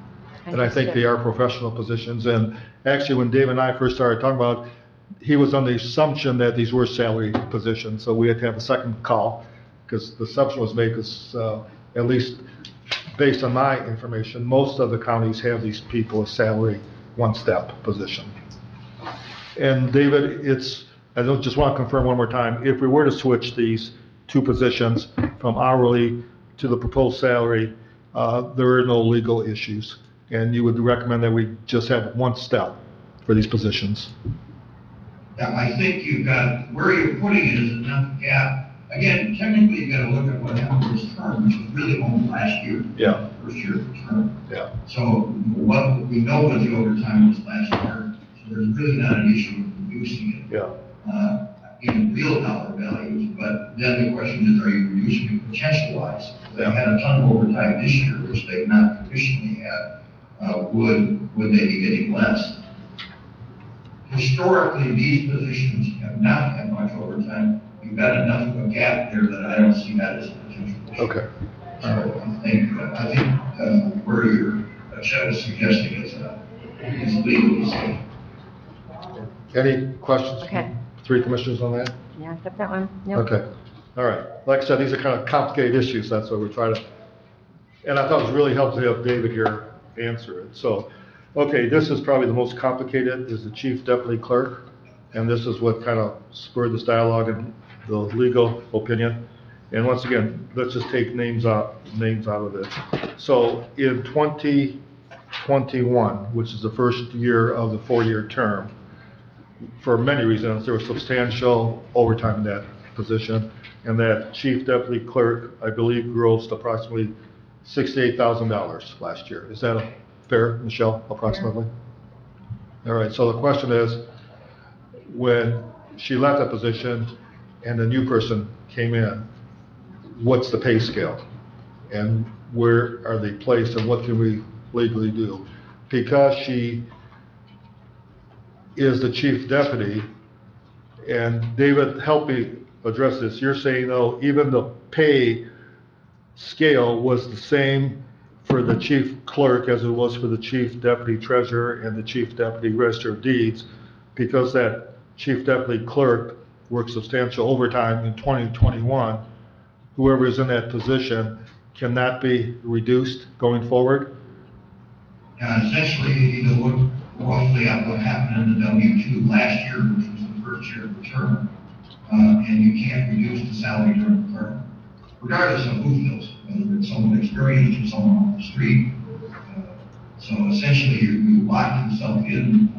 And I think they are professional positions. And actually, when Dave and I first started talking about, it, he was on the assumption that these were salary positions, so we had to have a second call, because the assumption was made, because, uh, at least based on my information, most of the counties have these people as salary, one-step position. And David, it's, I don't, just want to confirm one more time, if we were to switch these two positions from hourly to the proposed salary, uh, there are no legal issues. And you would recommend that we just have one step for these positions? Yeah, I think you've got, where you're putting it is enough gap. Again, technically, you've gotta look at what happened this term, which was really only last year. Yeah. First year of the term. Yeah. So what, we know what the overtime was last year, so there's really not an issue of reducing it. Yeah. uh, in real dollar values, but then the question is, are you reducing it potential wise? If they had a ton of overtime this year, which they've not traditionally had, uh, would, would they be getting less? Historically, these positions have not had much overtime. You've got enough of a gap there that I don't see that as a potential issue. Okay. So I think, I think, uh, where you're, uh, is suggesting is, uh, is legally safe. Any questions? from Okay. Three commissioners on that? Yeah, got that one? Yep. Okay, all right. Like I said, these are kind of complicated issues, that's why we're trying to, and I thought it was really helpful to have David here answer it. So, okay, this is probably the most complicated, is the chief deputy clerk, and this is what kind of spurred this dialogue and the legal opinion. And once again, let's just take names out, names out of this. So in 2021, which is the first year of the four-year term, for many reasons, there was substantial overtime in that position, and that chief deputy clerk, I believe, grossed approximately sixty-eight thousand dollars last year. Is that fair, Michelle, approximately? All right, so the question is, when she left that position and a new person came in, what's the pay scale? And where are they placed, and what can we legally do? Because she is the chief deputy. And David, help me address this. You're saying though, even the pay scale was the same for the chief clerk as it was for the chief deputy treasurer and the chief deputy register of deeds, because that chief deputy clerk worked substantial overtime in 2021, whoever is in that position cannot be reduced going forward? Uh, essentially, you need to look roughly at what happened in the W two last year, which was the first year of the term. Uh, and you can't reduce the salary during the term, regardless of who fills whether it's someone experienced or someone off the street. Uh, So essentially, you, you lock yourself in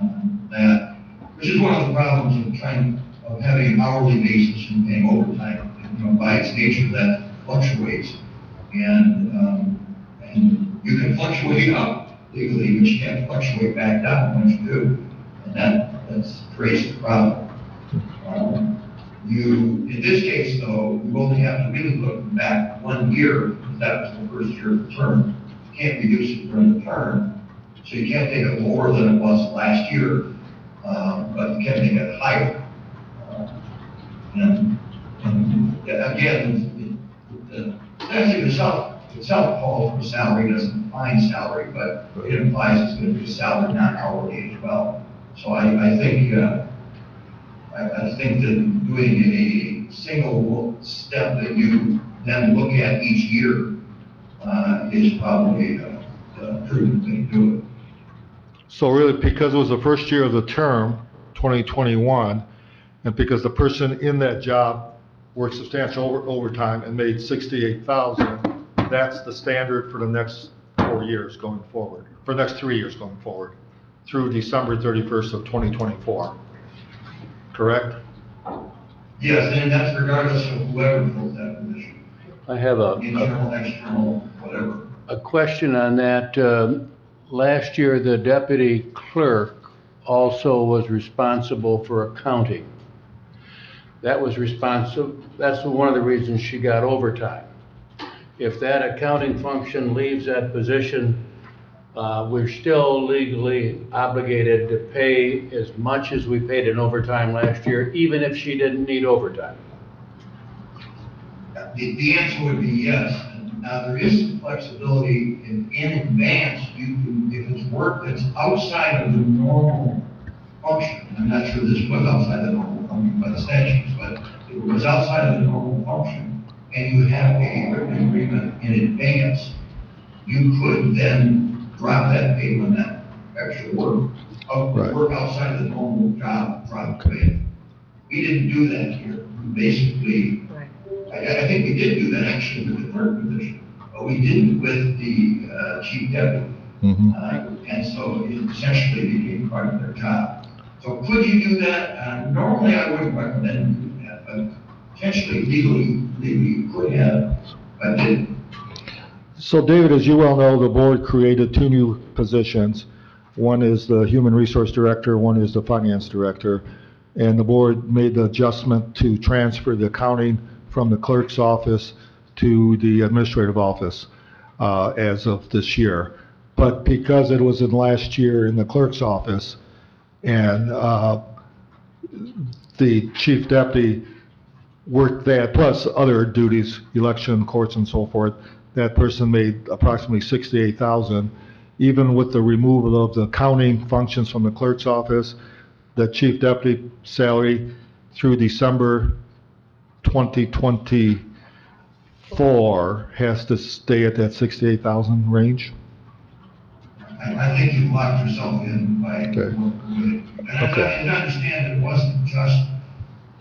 that, which is one of the problems of trying, of having an hourly basis and paying overtime. You know, by its nature, that fluctuates. And, um, and you can fluctuate up legally, but you can't fluctuate back down once you do. And that, that's creates the problem. Um, You, in this case though, you only have to really look back one year, because that was the first year of the term. You can't reduce it during the term, so you can't take it lower than it was last year, um, but you can make it higher. Uh, And, and yeah, again, the, the statute itself, itself calls for salary, doesn't define salary, but it implies it's gonna be a salary, not hourly as well. So I, I think, uh, I, I think that doing a single step that you then look at each year, uh, is probably a, a prudent thing to do. So really, because it was the first year of the term, 2021, and because the person in that job worked substantial over- overtime and made 68,000, that's the standard for the next four years going forward, for the next three years going forward, through December 31st of 2024. Correct? Yes, and that's regardless of whoever fills that position, I have a, internal, external, whatever. a question on that. Um, Last year, the deputy clerk also was responsible for accounting. That was responsible, that's one of the reasons she got overtime. If that accounting function leaves that position, Uh, We're still legally obligated to pay as much as we paid in overtime last year, even if she didn't need overtime. The, the answer would be yes. Now, there is some flexibility in, in advance, you can, if it's work that's outside of the normal function, I'm not sure this was outside the normal by the statutes, but it was outside of the normal function, and you have a written agreement in advance, you could then drop that pay when that extra work, of Right. work outside of the normal job, drop pay. We didn't do that here. We basically I, I think we did do that actually with the clerk position, but we didn't with the, uh, chief deputy. Mhm. Uh, and so it essentially became part of their job. So could you do that? Uh, normally I wouldn't recommend doing that, but potentially legally, legally you could have, but didn't. So David, as you well know, the board created two new positions. One is the Human Resource Director, one is the Finance Director. And the board made the adjustment to transfer the accounting from the clerk's office to the administrative office uh, as of this year. But because it was in last year in the clerk's office, and uh, the chief deputy worked that, plus other duties, election, courts and so forth, that person made approximately sixty-eight thousand. Even with the removal of the counting functions from the clerk's office, the chief deputy salary through December twenty twenty-four has to stay at that sixty-eight thousand range? I, I think you locked yourself in by Okay. working with it. And I, Okay. and understand it wasn't just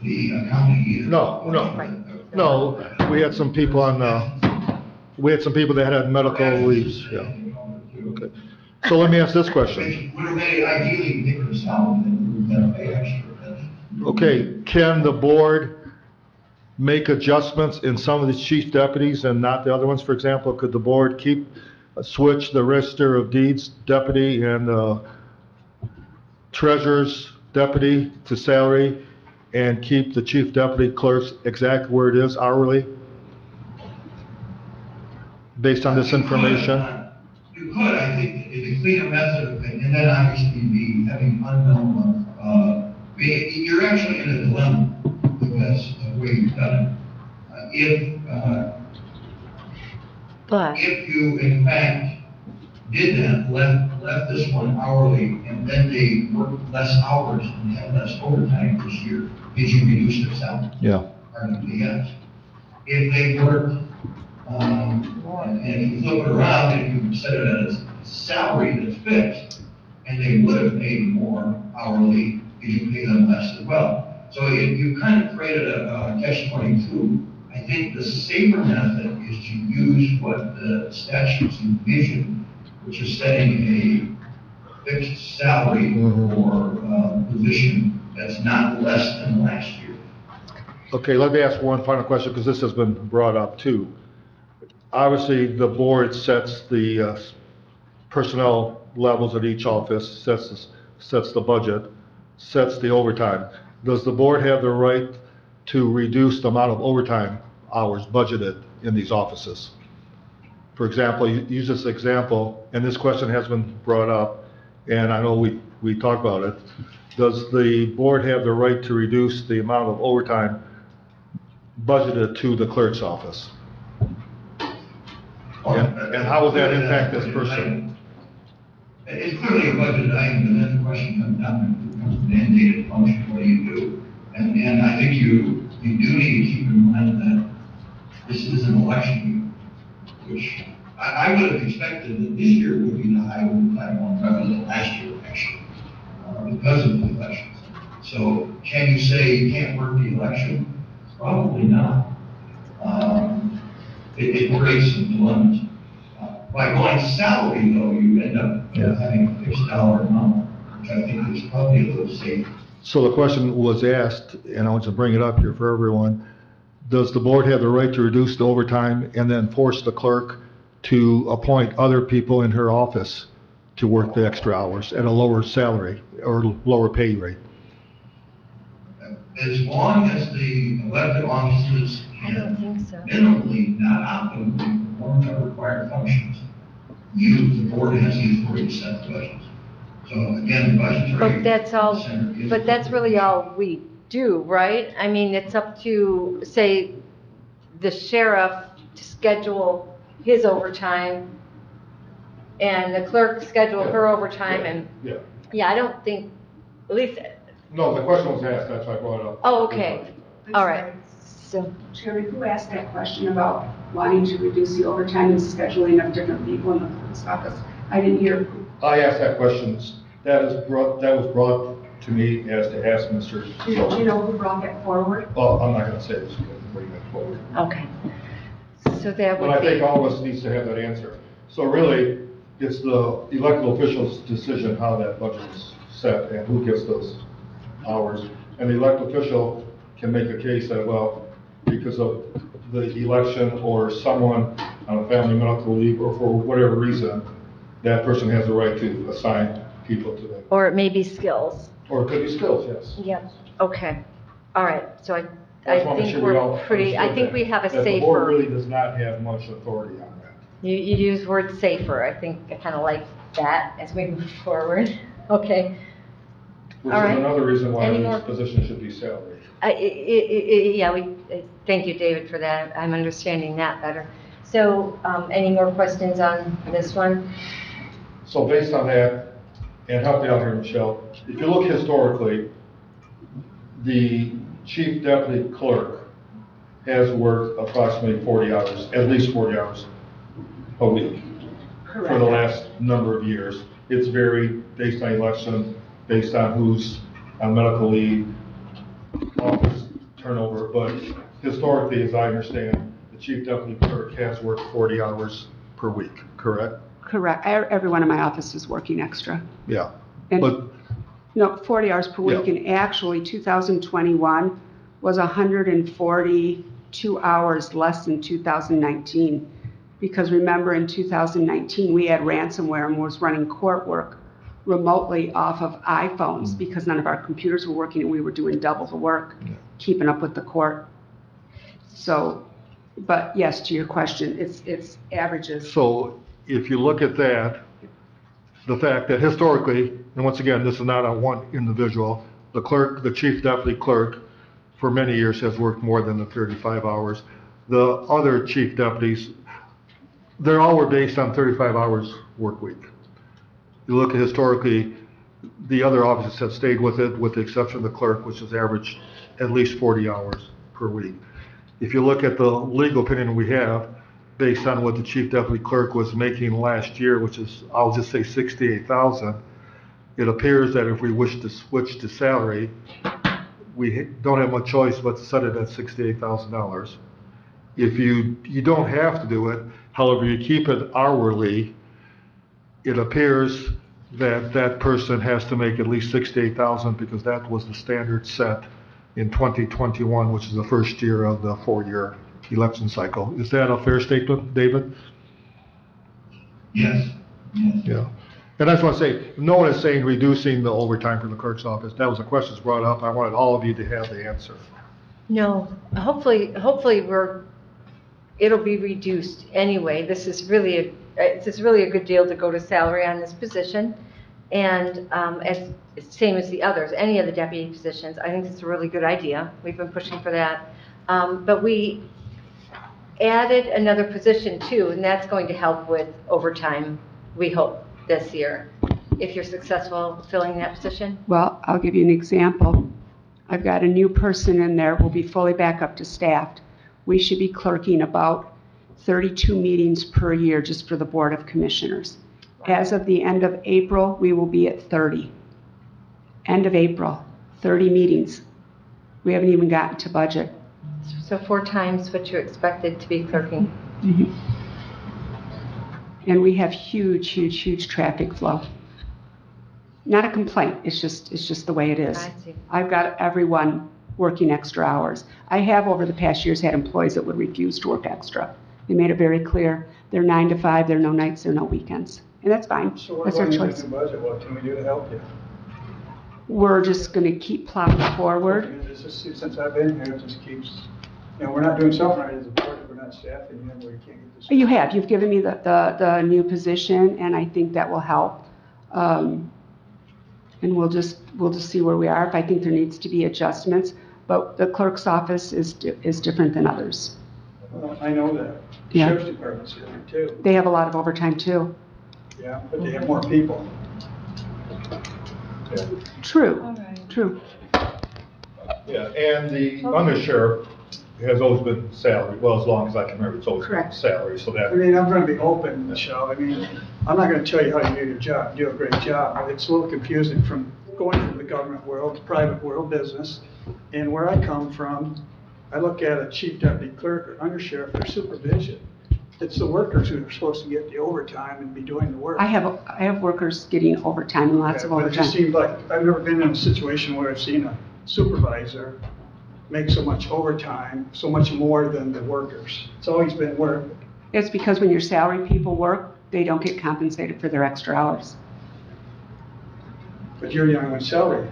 the accounting either. No, no. No, we had some people on, uh, we had some people that had medical leaves, yeah. Okay. So let me ask this question. Would have made ideally bigger salary than we were gonna pay extra. Okay, can the board make adjustments in some of the chief deputies and not the other ones? For example, could the board keep, switch the register of deeds deputy and uh, treasurer's deputy to salary and keep the chief deputy clerk's exact where it is hourly? Based on this information? uh, You could, I think, it's a cleaner method and then obviously be having unknown, uh, be- you're actually in a dilemma because of the way you've done it. Uh, If, uh, But, if you in fact did that, left, left this one hourly, and then they worked less hours and had less overtime this year, did you reduce their salary? Yeah. Arguably, yes. If they worked, um, and and you flip it around and you set it as a salary that's fixed, and they would have paid more hourly, did you pay them less as well? So you, you kind of created a, a catch twenty-two. I think the safer method is to use what the statutes envision, which is setting a fixed salary Mhm. for, uh, position that's not less than last year. Okay, let me ask one final question, because this has been brought up too. Obviously, the board sets the uh, personnel levels at each office, sets, sets the budget, sets the overtime. Does the board have the right to reduce the amount of overtime hours budgeted in these offices? For example, you- use this example, and this question has been brought up, and I know we, we talked about it. Does the board have the right to reduce the amount of overtime budgeted to the clerk's office? And, and how would that impact this person? It's clearly a budget item, and then the question comes down to, comes mandated function, what do you do? And, and I think you, you do need to keep in mind that this is an election year, which I, I would have expected that this year would be the high overtime one rather than last year, actually, uh, because of the elections. So can you say you can't work the election? Probably not. Um, it, it creates some dilemmas. Uh, By going salary, though, you end up Yeah. having a fixed dollar amount, which I think is probably a little safer. So the question was asked, and I want to bring it up here for everyone, does the board have the right to reduce the overtime and then force the clerk to appoint other people in her office to work the extra hours at a lower salary or lower pay rate? As long as the elected offices I don't can think so. minimally, not optimally, perform their required functions, used, the board has the authority to set the budget. So again, the budgetary. But that's all, center is- but that's really all we do, right? I mean, it's up to, say, the sheriff to schedule his overtime and the clerk schedule her overtime and, Yeah. yeah, I don't think, at least, No, the question was asked, that's why I brought it up. oh, okay, all right. So, Jerry, who asked that question about wanting to reduce the overtime and scheduling of different people in the clerk's office? I didn't hear. I asked that question, that is brought, that was brought to me as to ask Mr. Do you do you know who brought that forward? Well, I'm not gonna say this, bring that forward. okay. So that But would I think be, all of us needs to have that answer. So really, it's the elected official's decision how that budget is set and who gets those hours. And the elected official can make a case that, well, because of the election or someone on a family medical leave or for whatever reason, that person has the right to assign people to that. or it may be skills. Or it could be skills, yes. Yep. Okay, all right, so I, I I just wanna make think sure we all we're pretty, I think that, we have a That the board safer, really does not have much authority on that. you, you use word safer, I think I kind of like that as we move forward. Okay, Which All is another reason why Any these positions should be salaried. I, I, I, I- yeah, we, uh, thank you, David, for that, I'm understanding that better. So, um, any more questions on this one? So based on that, and help me out here, Michelle, if you look historically, the chief deputy clerk has worked approximately 40 hours, at least 40 hours a week for the last number of years. It's varied based on election, based on who's on medical leave, office turnover, but historically, as I understand, the chief deputy clerk has worked 40 hours per week, correct? Correct. E- Everyone in my office is working extra. Yeah. And- But No, 40 hours per week, Yeah. and actually, 2021 was 142 hours less than 2019. Because remember, in 2019, we had ransomware and was running court work remotely off of iPhones mm-hmm. because none of our computers were working and we were doing double the work, keeping up with the court. So, but yes, to your question, it's, it's averages. So if you look at that, the fact that historically, and once again, this is not on one individual, the clerk, the chief deputy clerk, for many years has worked more than the 35 hours. The other chief deputies, they all were based on 35 hours work week. You look at historically, the other offices have stayed with it, with the exception of the clerk, which has averaged at least 40 hours per week. If you look at the legal opinion we have, based on what the chief deputy clerk was making last year, which is, I'll just say 68,000, it appears that if we wish to switch to salary, we don't have much choice but to set it at $68,000. If you, you don't have to do it, however, you keep it hourly, it appears that that person has to make at least 68,000 because that was the standard set in 2021, which is the first year of the four-year election cycle. Is that a fair statement, David? Yes, yes. Yeah. And I just want to say, no one is saying reducing the overtime for the clerk's office. That was a question that's brought up. I wanted all of you to have the answer. No, hopefully, hopefully we're, it'll be reduced anyway. This is really, a this is really a good deal to go to salary on this position. And um, as, same as the others, any of the deputy positions, I think it's a really good idea. We've been pushing for that. Um, But we added another position too, and that's going to help with overtime, we hope, this year, if you're successful filling that position. Well, I'll give you an example. I've got a new person in there, we'll be fully back up to staffed. We should be clerking about 32 meetings per year just for the Board of Commissioners. As of the end of April, we will be at 30. End of April, 30 meetings. We haven't even gotten to budget. So four times what you expected to be clerking. Mm-hmm. And we have huge, huge, huge traffic flow. Not a complaint, it's just, it's just the way it is. I see. I've got everyone working extra hours. I have over the past years had employees that would refuse to work extra. They made it very clear, they're nine to five, there are no nights, there are no weekends. And that's fine, So we're that's their going into choice. the budget, what can we do to help you? We're just gonna keep plowing forward. It's just- Since I've been here, it just keeps, you know, we're not doing something right as a board, we're not not staffing him where you can't get this. You have, you've given me the, the, the new position, and I think that will help. Um, And we'll just, we'll just see where we are, if I think there needs to be adjustments, but the clerk's office is, di- is different than others. Well, I know that. Yeah. Sheriff's Department's different too, They have a lot of overtime too. yeah, but they have more people. True, true. Yeah, and the undersheriff has always been salary, well, as long as I can remember, it's always been Correct. salary, so that I that, mean, I'm gonna be open, Michelle, I mean, I'm not gonna tell you how you do your job, you do a great job, but it's a little confusing from going from the government world to private world business. And where I come from, I look at a chief deputy clerk or undersheriff for supervision. It's the workers who are supposed to get the overtime and be doing the work. I have, I have workers getting overtime and lots of But it just overtime. seems like, I've never been in a situation where I've seen a supervisor make so much overtime, so much more than the workers. It's always been work, It's because when your salary people work, they don't get compensated for their extra hours. but you're young on salary.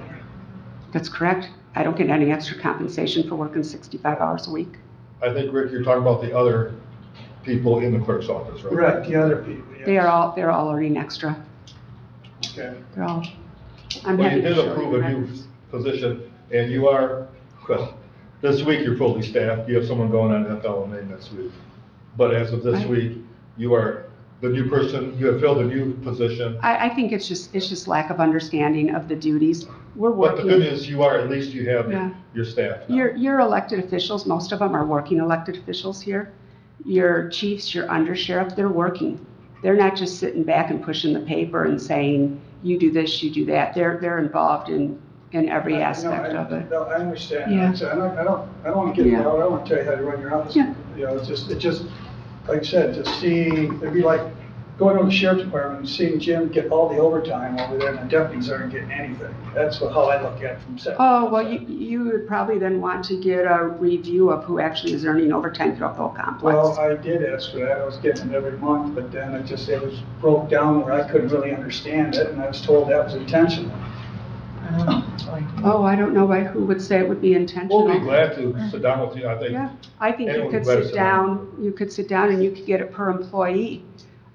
That's correct. I don't get any extra compensation for working 65 hours a week. I think, Rick, you're talking about the other people in the clerk's office, right? Right, the other people, yes. They are all, they're all earning extra. Okay. They're all, I'm Well, happy you to did show approve a new records. position, and you are, well, this week you're fully staffed, you have someone going on FLMA next week. But as of this Right. week, you are the new person, you have filled a new position. I, I think it's just, it's just lack of understanding of the duties. We're But the good working, news, you are, at least you have Yeah. your staff now. your, your elected officials, most of them are working elected officials here. Your chiefs, your undersheriff, they're working. They're not just sitting back and pushing the paper and saying, you do this, you do that. They're, they're involved in, in every aspect of it. No, I understand. Yeah. Like I said, I don't, I don't, I don't want to get, Yeah. involved. I don't want to tell you how to run your office. Yeah. You know, it's just, it just, like I said, to see, it'd be like going to the sheriff's department and seeing Jim get all the overtime over there and the deputies aren't getting anything. That's what, how I look at it from sitting. Oh, well, you, you would probably then want to get a review of who actually is earning overtime throughout the whole Well, complex. I did ask for that. I was getting it every month, but then it just, it was broke down where I couldn't really understand it and I was told that was intentional. Oh, I don't know why, who would say it would be intentional. We'll intentional? be glad to sit down with you, I think. Yeah, I think you Anyone could better sit sit down. down, you could sit down and you could get it per employee.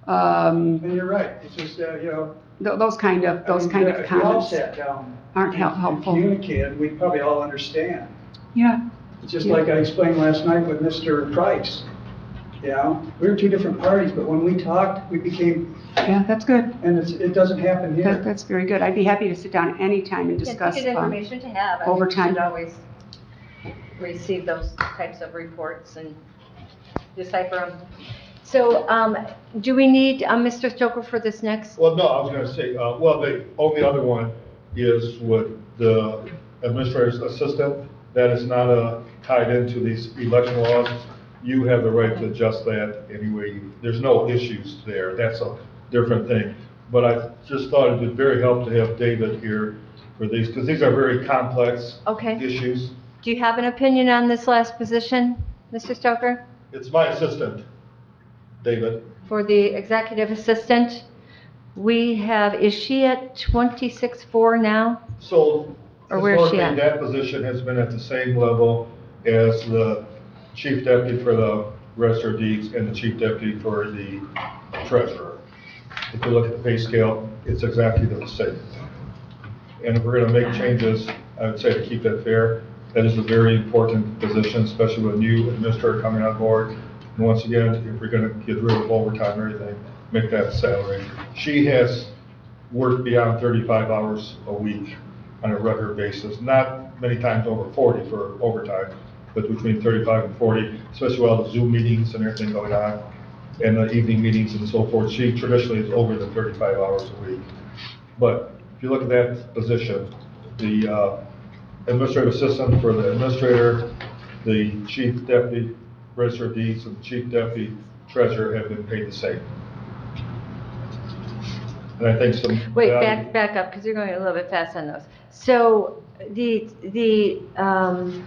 Um, And you're right. It's just, uh, you know, th- those kind of, I those mean, kind yeah, of If we all comments. sat down. aren't hel- and- helpful. And communicated, we'd probably all understand. Yeah, It's just Yeah. like I explained last night with Mr. Price. You know, we were two different parties, but when we talked, we became, yeah, that's good. and it's, it doesn't happen That, here. that's very good. I'd be happy to sit down anytime and Yeah, discuss. Good um, information to have. I think we overtime. should always receive those types of reports and decipher them. So, um, do we need, uh, Mr. Stoker for this next? Well, no, I was gonna say, uh, well, the only other one is with the administrator's assistant. That is not, uh, tied into these election laws. You have the right to adjust that anyway. There's no issues there. That's a different thing. But I just thought it'd be very helpful to have David here for these, because these are very complex Okay. issues. Do you have an opinion on this last position, Mr. Stoker? It's my assistant, David. For the executive assistant, we have, is she at 26.4 now? So Or where is she historically, at? that position has been at the same level as the chief deputy for the register of deeds and the chief deputy for the treasurer. If you look at the pay scale, it's exactly the same. And if we're gonna make changes, I would say to keep that fair, that is a very important position, especially with a new administrator coming on board. And once again, if we're gonna get rid of overtime or anything, make that salary. She has worked beyond thirty-five hours a week on a regular basis, not many times over forty for overtime, but between thirty-five and forty, especially while the Zoom meetings and everything going on, and the evening meetings and so forth. She traditionally is over the thirty-five hours a week. But if you look at that position, the uh, administrative assistant for the administrator, the chief deputy register of deeds, and the chief deputy treasurer have been paid the same. And I think some. Wait, value- back, back up, because you're going a little bit fast on those. So the, the, um,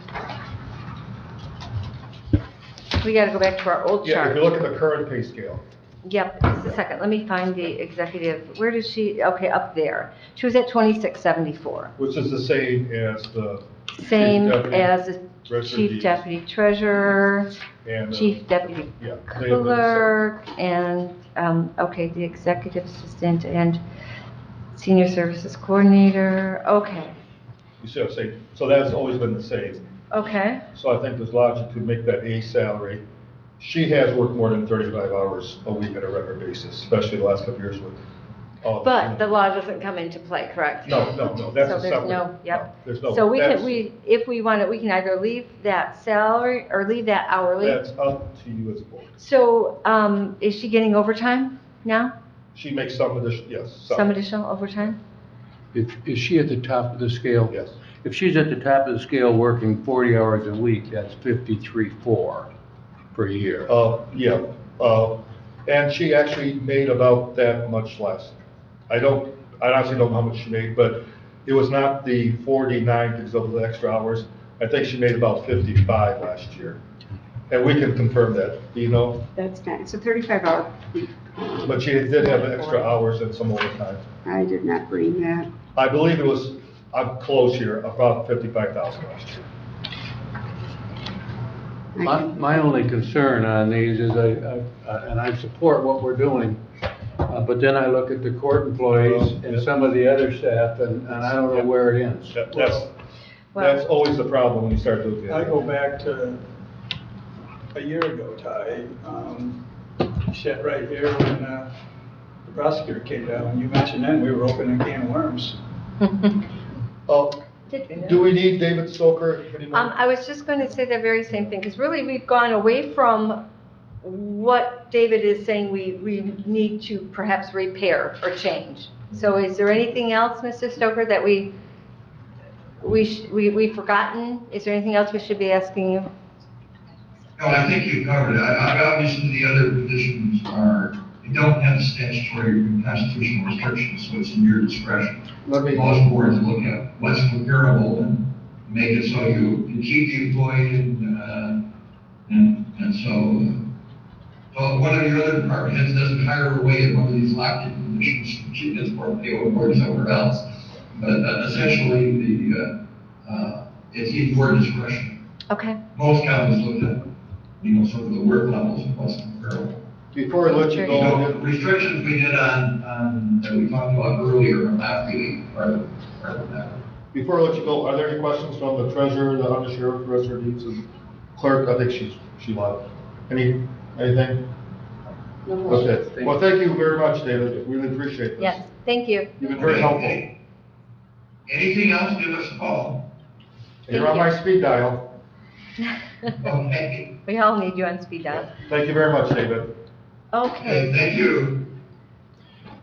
we got to go back to our old Yeah, if chart. you look at the current pay scale, yep, just a second, let me find the executive, where does she, okay, up there. She was at twenty-six seventy-four. Which is the same as the. Same deputy as the treasurer chief deeds deputy treasurer, and, uh, chief deputy Yeah. they have been the clerk, and, um, okay, the executive assistant and senior services coordinator, okay, You see what I'm saying? So that's always been the same. Okay. So I think there's logic to make that a salary. She has worked more than 35 hours a week on a regular basis, especially the last couple of years with. all the- But the law doesn't come into play, correct? No, no, no, that's So a there's separate. no- yep. There's no. So we can, that's- we, if we want it, we can either leave that salary or leave that hourly. That's up to you as a board. So, um, is she getting overtime now? She makes some addition, yes. Some additional overtime? If, is she at the top of the scale? Yes. If she's at the top of the scale working 40 hours a week, that's 53.4 per year. Uh, yeah, uh, and she actually made about that much less. I don't, I honestly don't know how much she made, but it was not the 49 because of the extra hours. I think she made about 55 last year. And we can confirm that, do you know? That's not, it's a 35-hour week. But she did have extra hours and some overtime. I did not bring that. I believe it was, I'm close here, about 55,000 last year. I My, my only concern on these is I, I- I- and I support what we're doing, uh, but then I look at the court employees and some of the other staff, and, and I don't know where it ends. That- That's, Well- that's always the problem when you start looking at I it. go back to a year ago, Ty, um, sat right here when, uh, the prosecutor came down, and you mentioned then we were opening a can of worms. Did we know? Do we need David Stoker anymore? Um, I was just going to say the very same thing, because really, we've gone away from what David is saying we, we need to perhaps repair or change. So is there anything else, Mr. Stoker, that we, we, sh- we, we've forgotten? Is there anything else we should be asking you? No, I think you covered it. I, I, obviously, the other positions are, they don't have statutory or constitutional restrictions, so it's in your discretion. Let me, Most boards look at what's comparable and make it so you can keep the employee and, uh, and, and so, uh, so one of your other department heads doesn't hire away at one of these locked-in positions, keep this for pay or somewhere else. But uh, essentially, the, uh, uh, it's in your discretion. Okay, Most counties look at, you know, sort of the work levels and what's comparable. Before I let you You know, go, restrictions we did on, on, that we talked about earlier are not really part of, part of that. before I let you go, are there any questions from the treasurer, the undersheriff, the register of deeds, and clerk? I think she's, she left. Any, anything? Okay, well, thank you very much, David, really appreciate this. yes, thank you. You've been very helpful. Okay. Anything else, give us a call. You're on my speed dial. Okay, We all need you on speed dial. Thank you very much, David. Okay. Okay, thank you.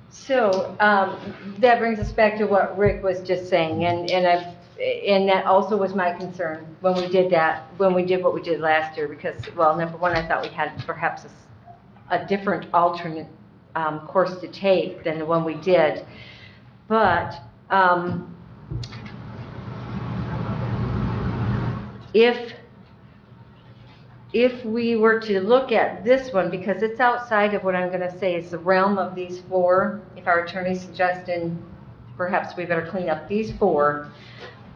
So, um, that brings us back to what Rick was just saying, and, and I've, and that also was my concern when we did that, when we did what we did last year, because, well, number one, I thought we had perhaps a, s- a different alternate, um, course to take than the one we did. But, um, if, if we were to look at this one, because it's outside of what I'm gonna say is the realm of these four, if our attorney's suggesting perhaps we better clean up these four,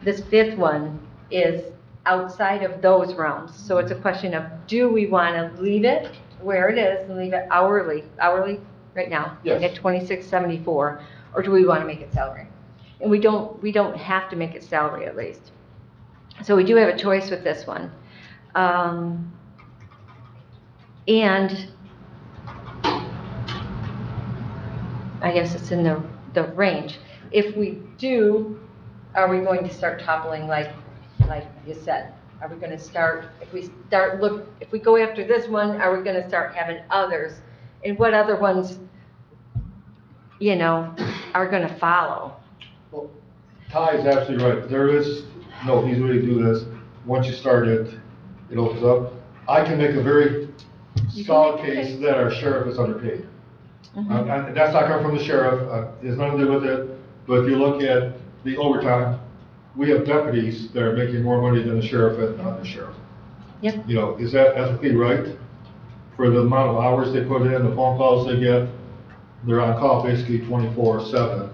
this fifth one is outside of those realms. So it's a question of, do we wanna leave it where it is and leave it hourly, hourly right now? Yes. At twenty-six seventy-four, or do we wanna make it salary? And we don't, we don't have to make it salary at least. So we do have a choice with this one. Um, and I guess it's in the, the range. If we do, are we going to start toppling like, like you said? Are we gonna start, if we start look, if we go after this one, are we gonna start having others? And what other ones, you know, are gonna follow? Well, Ty is absolutely right. There is no easy way to do this. Once you start it, it opens up. I can make a very solid make a case case. that our sheriff is underpaid. Mhm. Uh, And that's not coming from the sheriff, uh, it has nothing to do with it. But if you look at the overtime, we have deputies that are making more money than the sheriff and not the sheriff. Yep. You know, is that ethically right? for the amount of hours they put in, the phone calls they get, they're on call basically twenty-four seven.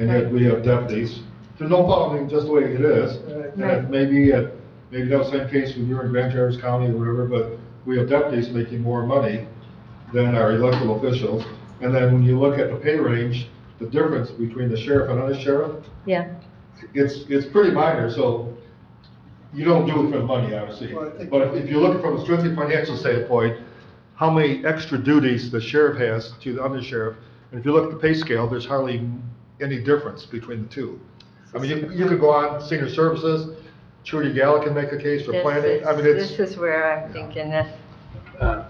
And yet we have deputies, there's no problem, just the way it is. And Right. it maybe, uh, maybe that was the same case when you were in Grand Traverse County or whatever, but we have deputies making more money than our elected officials. And then when you look at the pay range, the difference between the sheriff and other sheriff, Yeah, it's, it's pretty minor, so you don't do it for the money, obviously. Well, I think- But if you look from a strictly financial standpoint, how many extra duties the sheriff has to the undersheriff, and if you look at the pay scale, there's hardly any difference between the two. I mean, you, you could go on senior services, Trudy Gallo can make a case for this planning, I mean, it's, this is where I'm thinking that, Uh,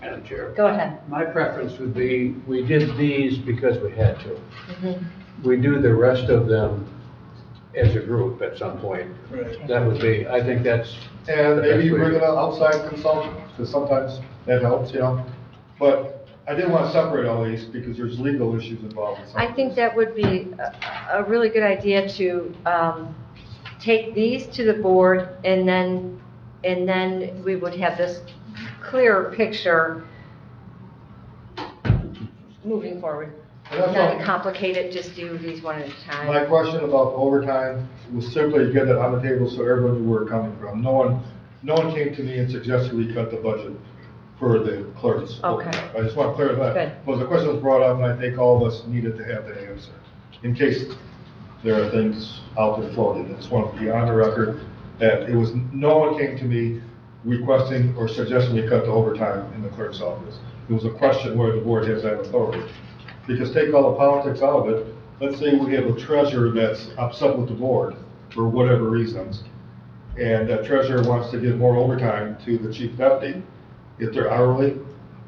Madam Chair. go ahead. My preference would be, we did these because we had to. Mhm. We do the rest of them as a group at some point. That would be, I think that's. and maybe you that's bring in an outside consultant, because sometimes that helps, you know? But I didn't want to separate all these, because there's legal issues involved with some I of think these. that would be a, a really good idea to, um, take these to the board and then, and then we would have this clearer picture moving forward. That's Not all- complicate it, just do these one at a My time. question about overtime was simply to get it on the table so everyone knew where it's coming from. No one, no one came to me and suggested we cut the budget for the clerks. Okay. I just want to clear that. Good. Because the question was brought up, and I think all of us needed to have that answer, in case there are things out there floating. I just want to be on the record that it was, no one came to me requesting or suggesting we cut the overtime in the clerk's office. It was a question where the board has that authority. Because take all the politics out of it, let's say we have a treasurer that's upset with the board for whatever reasons, and that treasurer wants to give more overtime to the chief deputy, if they're hourly,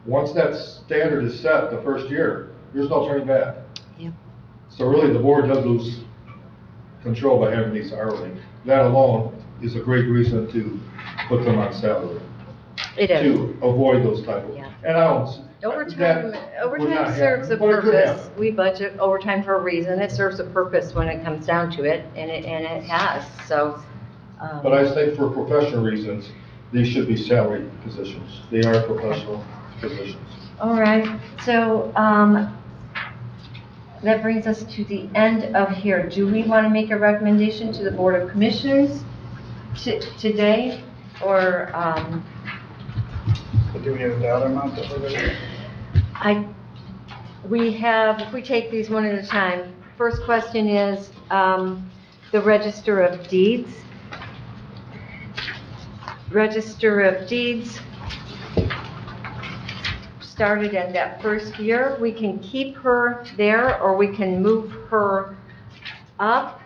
once that standard is set the first year, there's no turning back. Yep. So really, the board does lose control by having these hourly. That alone is a great reason to put them on salary, It is. to avoid those type of, Yeah. and I don't. Overtime, that would not overtime happen, serves a but it could purpose. happen. We budget overtime for a reason. It serves a purpose when it comes down to it, and it, and it has, so. um, But I think for professional reasons, these should be salary positions. They are professional positions. All right, so, um, that brings us to the end of here. Do we want to make a recommendation to the Board of Commissioners to, today? Or, um, Do we have a dollar amount that we're gonna? I, we have, if we take these one at a time, first question is, um, the Register of Deeds. Register of Deeds started in that first year. We can keep her there, or we can move her up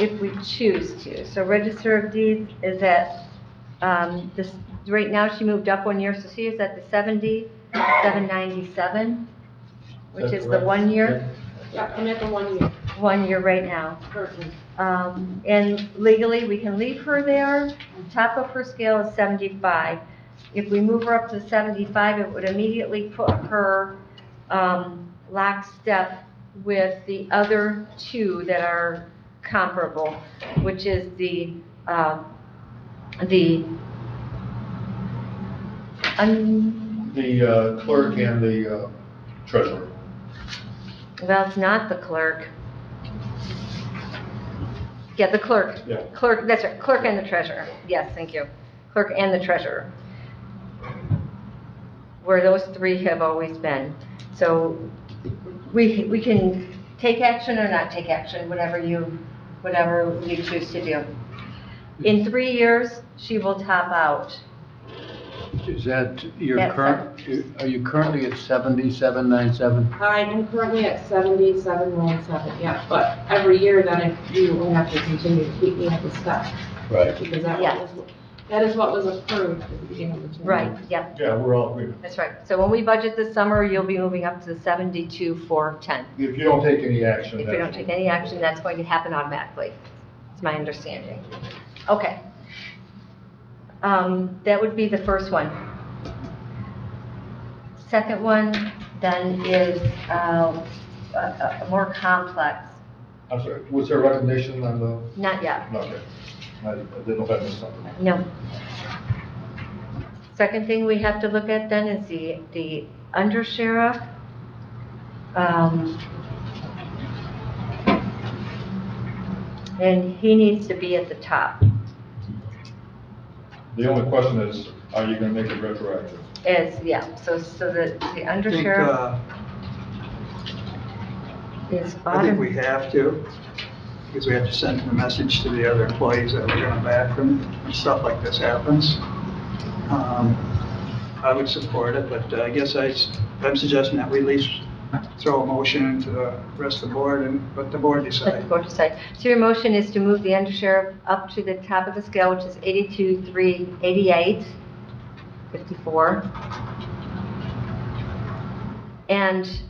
if we choose to. So Register of Deeds is at, um, this, right now, she moved up one year, so she is at the 70, 797, which Is that is the one year, Yeah, I'm at the one year one year right now. currently. Um, and legally, we can leave her there. The Top of her scale is 75. If we move her up to 75, it would immediately put her, um, lockstep with the other two that are comparable, which is the, uh, the, un, The uh, clerk and the uh, treasurer. well, it's not the clerk. Yeah, the clerk. Yeah. Clerk, that's right, clerk and the treasurer. Yes, thank you. Clerk and the treasurer. Where those three have always been. So we, we can take action or not take action, whatever you, whatever you choose to do. In three years, she will top out. Is that your That's current, are you currently at 7797? I am currently at seventy-seven one seven, yeah, but every year then if you will have to continue to keep me at the step. Right. Because that Yes. was, that is what was approved at the beginning of the term. Right, yep, Yeah, we're all agreed. that's right. So when we budget this summer, you'll be moving up to 72, 410. If you don't take any action. If we don't take any action, that's going to happen automatically. It's my understanding. Okay. Um, That would be the first one. Second one then is uh, a a- a more complex, I'm sorry, was there a recommendation on the, not yet, no, okay. I I didn't know if I no. Second thing we have to look at then is the, the undersheriff. Um, And he needs to be at the top, The only question is, are you gonna make it retroactive? as, yeah, so, so the, the I think, undersheriff uh, is I think bottom. we have to, because we have to send a message to the other employees that we're going back from, when stuff like this happens. Um, I would support it, but uh, I guess I, am suggesting that we at least throw a motion to the rest of the board and let the board Let the board decide. So your motion is to move the undersheriff up to the top of the scale, which is 82,388, 54. And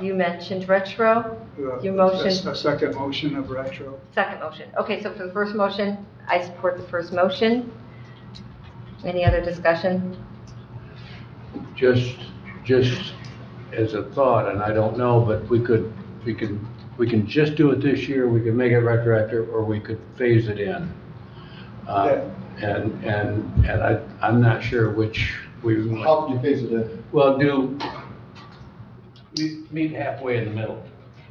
you mentioned retro, Uh, Your motion. A second motion of retro. second motion. Okay, so for the first motion, I support the first motion. Any other discussion? Just, just as a thought, and I don't know, but we could, we can, we can just do it this year, we can make it retroactive, or we could phase it in. Uh, And, and, and I, I'm not sure which we, How can you phase it in? well, do, we meet halfway in the middle.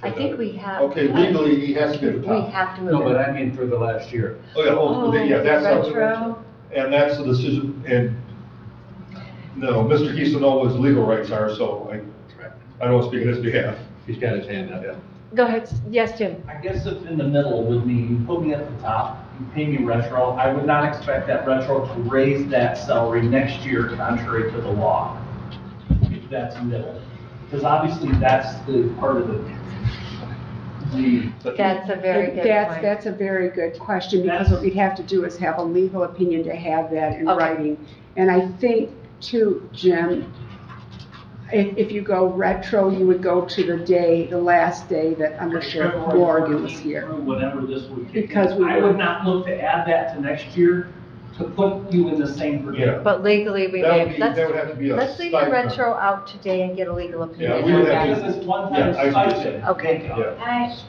I think we have. Okay, legally, he has to be at the We top. have to move No, but. I mean for the last year. Oh, yeah, oh, oh yeah, that's. up- Retro, And that's the decision, and, no, Mr. Kiesel knows what his legal rights are, so I, I don't speak on his behalf. He's got his hand up. go ahead, yes, Jim. I guess if in the middle would mean you put me at the top, you pay me retro, I would not expect that retro to raise that salary next year contrary to the law. If that's middle. Because obviously that's the part of the, the, That's a very good That's, point. that's a very good question, because what we'd have to do is have a legal opinion to have that in Okay. writing. And I think too, Jim, if, if you go retro, you would go to the day, the last day that Under Sheriff February Morgan was here. through Whenever this would kick in. Because we I would- would not look to add that to next year to put you in the same predicament. But legally, we That would may, be, let's, that would have to be a. let's leave the stipend. retro out today and get a legal Yeah, opinion. we would on have that. to- Because it's one Yeah, time I see what you're stipend. saying. Okay. Yeah.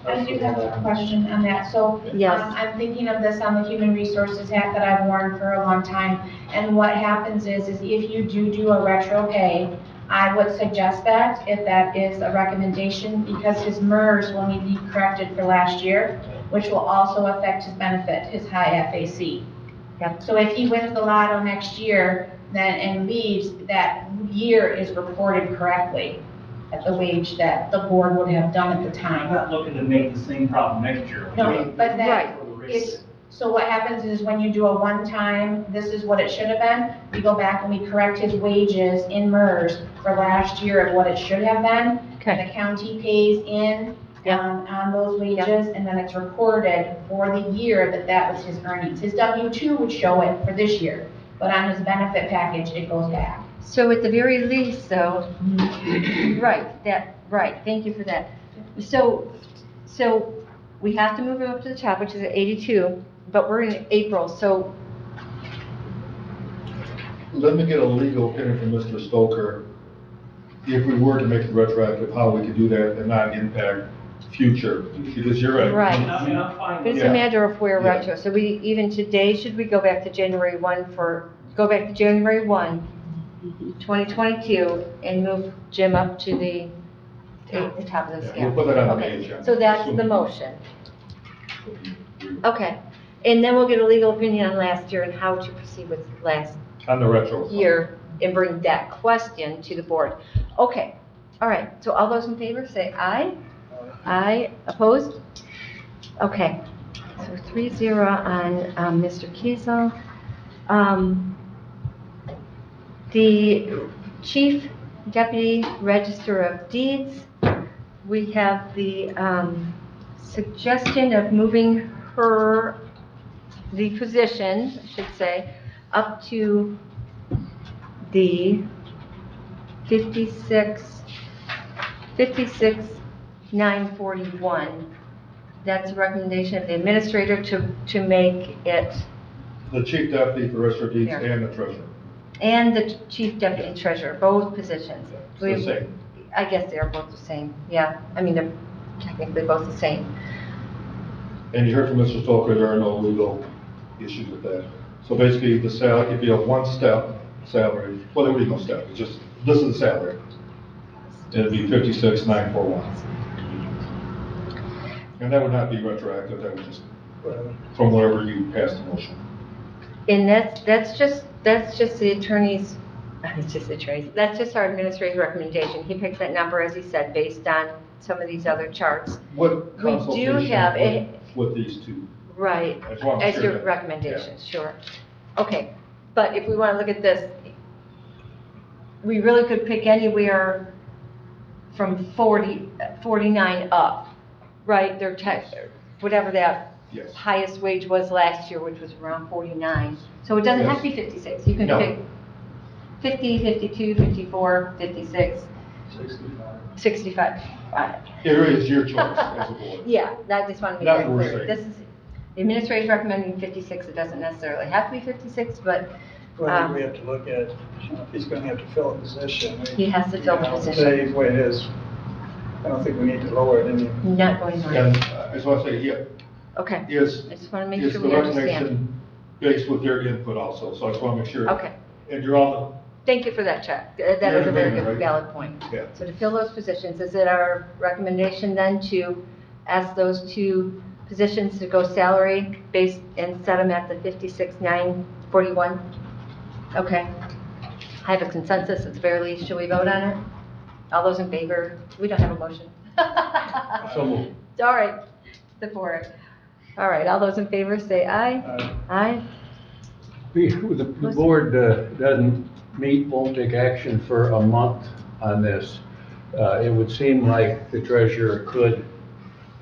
I, I do have a question on that. So Yes. um, I'm thinking of this on the human resources hat that I've worn for a long time. And what happens is, is if you do do a retro pay, I would suggest that, if that is a recommendation, because his MERS will need to be corrected for last year, which will also affect his benefit, his high FAC. Yep. So if he wins the lotto next year, then, and leaves, that year is reported correctly at the wage that the board would have done at the I'm time. not looking to make the same problem next year. No, but then, Right. it's, so what happens is when you do a one-time, this is what it should have been, we go back and we correct his wages in MERS for last year of what it should have been. Okay. The county pays in, Yeah. um, on those wages, and then it's recorded for the year that that was his earnings. His W-2 would show it for this year, but on his benefit package, it goes back. So at the very least, though, right, that, right, thank you for that. So, so we have to move it up to the top, which is at 82, but we're in April, so, Let me get a legal opinion from Mr. Stoker. If we were to make it retroactive, how we could do that and not impact future, because you're right. Right. I mean, I'm fine but with it's Yeah. a matter of where Yeah. retro. So we, even today, should we go back to January 1 for, go back to January 1, 2022, and move Jim up to the, to the top of the Yeah, scale? We'll put that on the Okay, agenda. So that's the motion. Okay, and then we'll get a legal opinion on last year and how to proceed with last On the retro. year and bring that question to the board. Okay, all right, so all those in favor say aye? Aye, opposed? Okay, so three zero on, um, Mr. Kiesel. Um, the Chief Deputy Register of Deeds, we have the, um, suggestion of moving her, the position, I should say, up to the 56, 56, 941. That's a recommendation of the administrator to, to make it, The chief deputy for register of deeds There. and the treasurer. and the chief deputy treasurer, both positions. It's the We- same. I guess they're both the same, yeah. I mean, they're technically both the same. And you heard from Mr. Stoker, there are no legal issues with that. So basically, the sal, if you have one step salary, well, there would be no step, it's just, this is the salary. It'd be fifty-six, nine, four, one. And that would not be retroactive, that would just, Well, from wherever you passed the motion. And that's, that's just, that's just the attorney's, it's just the attorney's, that's just our administrator's recommendation. He picked that number, as he said, based on some of these other charts. What We do consultation have with- a- with these two? Right, I just wanna as share your that. recommendations, sure. Okay, but if we want to look at this, we really could pick anywhere from 40, 49 up, right? Their tax, whatever that Yes. highest wage was last year, which was around 49. So it doesn't have to be 56, you can No. pick 50, 52, 54, 56, Sixty-five. 65. Uh, It is your choice as a board. yeah, I just want to Not make what we're clear. saying. This is, the administrator's recommending 56, it doesn't necessarily have to be 56, but Well, I Um, think we have to look at, you know, if he's gonna have to fill a position. He has to fill the you know, position. Say the way it is. I don't think we need to lower it any. not going And on. uh, I just want to say, yeah, Okay, is, I just want to make is sure the we understand. recommendation based with their input also, so I just want to make sure. Okay, And you're on, thank you for that check. Uh, That You're a very good valid point. Yeah. So to fill those positions, is it our recommendation then to ask those two positions to go salary based and set them at the 56,941? Okay. I have a consensus, it's fairly, should we vote on it? All those in favor? We don't have a motion. the- so moved. All right, support. All right, all those in favor say aye. Uh, Aye. The the board uh, doesn't meet, won't take action for a month on this. Uh, It would seem like the treasurer could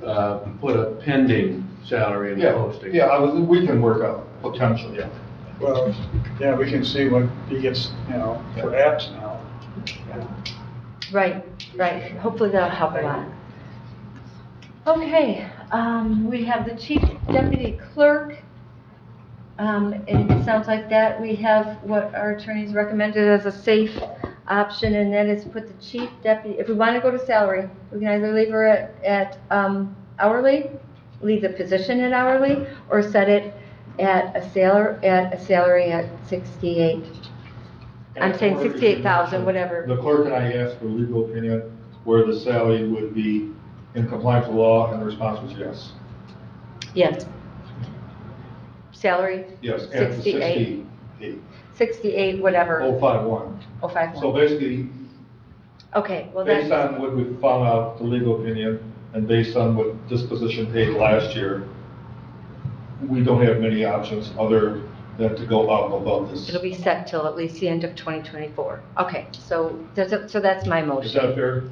uh, put a pending salary in the Yeah, posting. yeah, I was, we can work out potential, yeah. Well, yeah, we can see what he gets, you know, for apps now. Right, right. Hopefully that'll help a lot. Okay, um, we have the chief deputy clerk. Um, and it sounds like that we have what our attorneys recommended as a safe option, and that is put the chief deputy, if we want to go to salary, we can either leave her at, at, um, hourly, leave the position at hourly, or set it at a salar, at a salary at sixty-eight. I'm saying 68,000, whatever. The clerk and I asked for legal opinion where the salary would be in compliance with law, and the response was yes. Yes. Salary, Yes, at the 68. sixty-eight, whatever, oh five one. oh five So one. basically, Okay, well, based that's, on what we found out, the legal opinion, and based on what this position paid last year, we don't have many options other than to go up above this. it'll be set till at least the end of 2024. Okay, so, does it- so that's my motion. Is motion. that fair?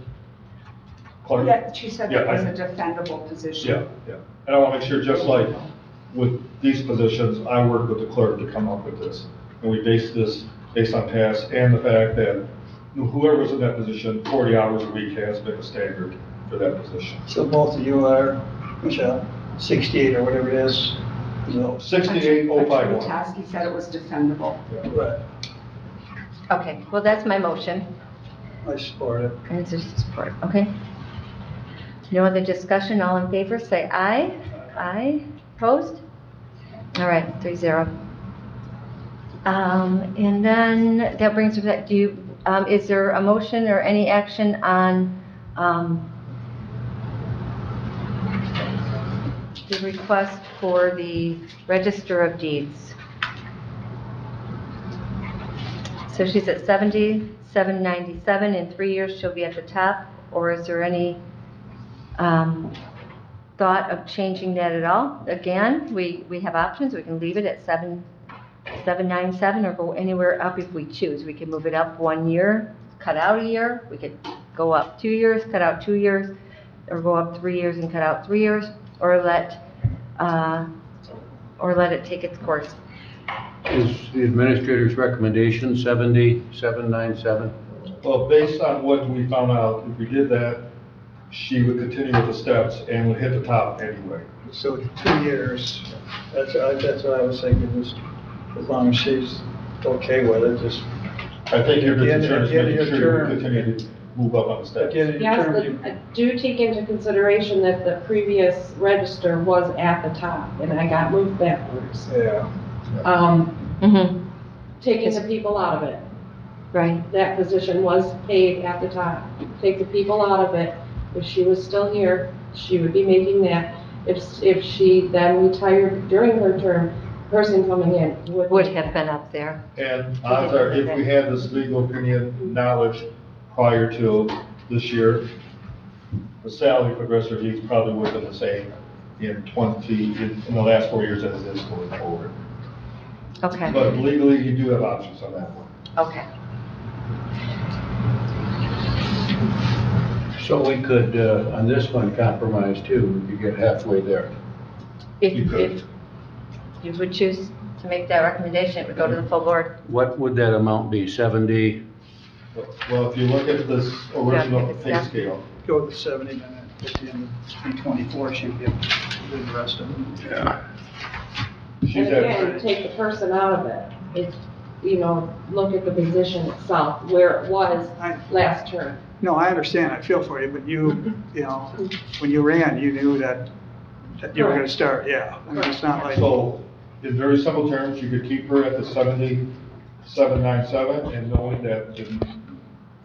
Clark? Yeah, she said Yeah, it was a defendable position. Yeah, yeah. And I want to make sure, just like with these positions, I worked with the clerk to come up with this. And we based this based on past and the fact that whoever's in that position, 40 hours a week has been the standard for that position. So both of you are, Michelle, 68 or whatever it is. No. 68051. Attorney said it was defendable. Right. Okay, well, that's my motion. I support it. And it's just support, okay? No other discussion, all in favor, say aye. Aye, opposed? All right, three zero. Um, and then that brings us back, do you, um, is there a motion or any action on, um, the request for the Register of Deeds? So she's at seventy-seven ninety-seven, in three years she'll be at the top, or is there any, um, thought of changing that at all? Again, we, we have options, we can leave it at seven, seven nine seven, or go anywhere up if we choose. We can move it up one year, cut out a year, we could go up two years, cut out two years, or go up three years and cut out three years, or let, uh, or let it take its course. Is the administrator's recommendation 7797? Well, based on what we found out, if we did that, she would continue with the steps and would hit the top anyway. So two years, that's, I- that's what I was thinking, just as long as she's okay with it, just I think your At the end- concern is at the end of making your sure you term. continue to move up on the at steps. the end Yes, term, but you- I do take into consideration that the previous register was at the top, and I got moved backwards. Yeah. Um, Mm-hmm. taking the people out of it. Right, That position was paid at the top. Take the people out of it. If she was still here, she would be making that. If, if she then retired during her term, person coming in would. would have been up there. And odds are, if we had this legal opinion knowledge prior to this year, the salary for Progressive Youth probably would have been the same in twenty, in, in the last four years as it is going forward. Okay, But legally, you do have options on that one. okay. So we could, uh, on this one, compromise too, if you get halfway there. If, You could. if you would choose to make that recommendation, it would go to the full board. What would that amount be, 70? Well, if you look at this original pay Yeah. scale, Go with the seventy minute, at the end of three twenty-four, she'd get the rest of it. Yeah. she's And at, again, take the person out of it. It's, you know, look at the position itself, where it was I- last term. No, I understand, I feel for you, but you, you know, when you ran, you knew that, that you were gonna start, yeah. I mean, it's not like, so in very simple terms, you could keep her at the seventy-seven nine seven and knowing that in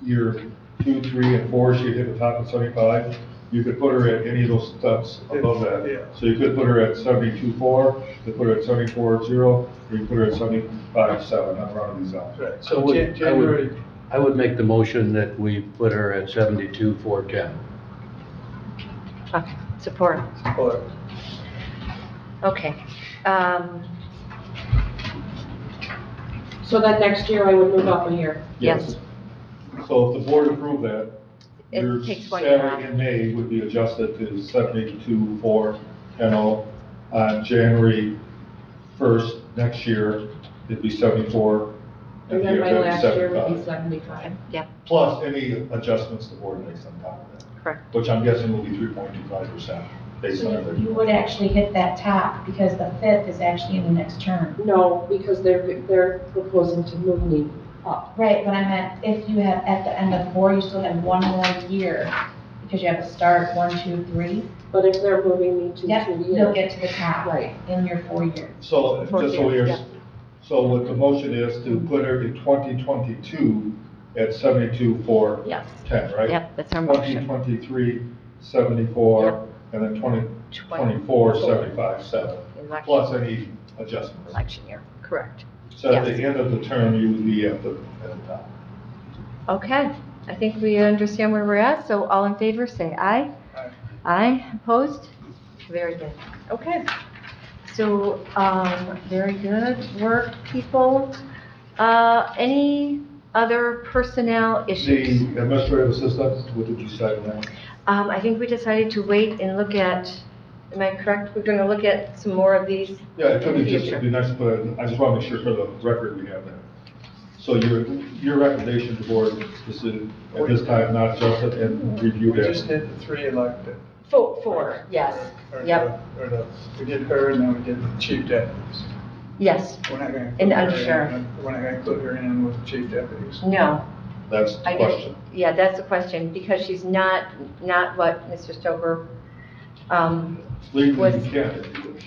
year two, three, and four, she'd hit the top of seventy-five. You could put her at any of those steps above Yeah. that. So you could put her at seventy-two four, you could put her at seventy-four zero, or you could put her at seventy-five seven, I'm rounding these out. right, I so would- Jan- I would- January, I would make the motion that we put her at 72, 410. Okay, support. or, Okay. Um, So then next year I would move up a year. Yes. So if the board approved that, It your takes one year salary in May would be adjusted to seventy-two, four, ten, oh. On January first next year, it'd be seventy-four. And then the my year last year would be 75. seventy-five. yeah, Plus any adjustments the board makes on top of that, correct. which I'm guessing will be three point two five percent based on So everything. you you would actually hit that top because the fifth is actually in the next term. No, because they're, they're proposing to move me up. Right, but I meant if you have, at the end of four, you still have one more year because you have to start one, two, three. But if they're moving me to Yep, two you'll years. get to the top Right. in your four years. So, Four just so years, we're, yeah. so what the motion is to put her in twenty twenty-two at seventy-two, four, Yes, ten, right? yep, that's our Twenty motion. twenty-three, seventy-four, and then twenty twenty-four, seventy-five, seven, Election- plus any adjustments. Election year, correct. So at the end of the term, you would be at the, at the top. Okay, I think we understand where we're at, so all in favor, say aye. Aye. Aye, opposed? Very good. Okay. So, um, very good work, people. Uh, any other personnel issues? The administrative assistant, what did you say on that? Um, I think we decided to wait and look at, am I correct? We're gonna look at some more of these. Yeah, it could in be just, it'd be nice to put, it- I just want to make sure for the record we have that. So your, your recommendation to board is to, at this time, not adjust it and review we just that. did the three elected. Four, four, yes, Or the- yep, Or the, we did her and then we did the chief deputies. yes, We're not gonna. And put her undersheriff. in- We're not gonna put her in with chief deputies. no. That's the I get, question. yeah, that's the question, because she's not, not what Mr. Stoker, um, Legally, was- you can if you wish.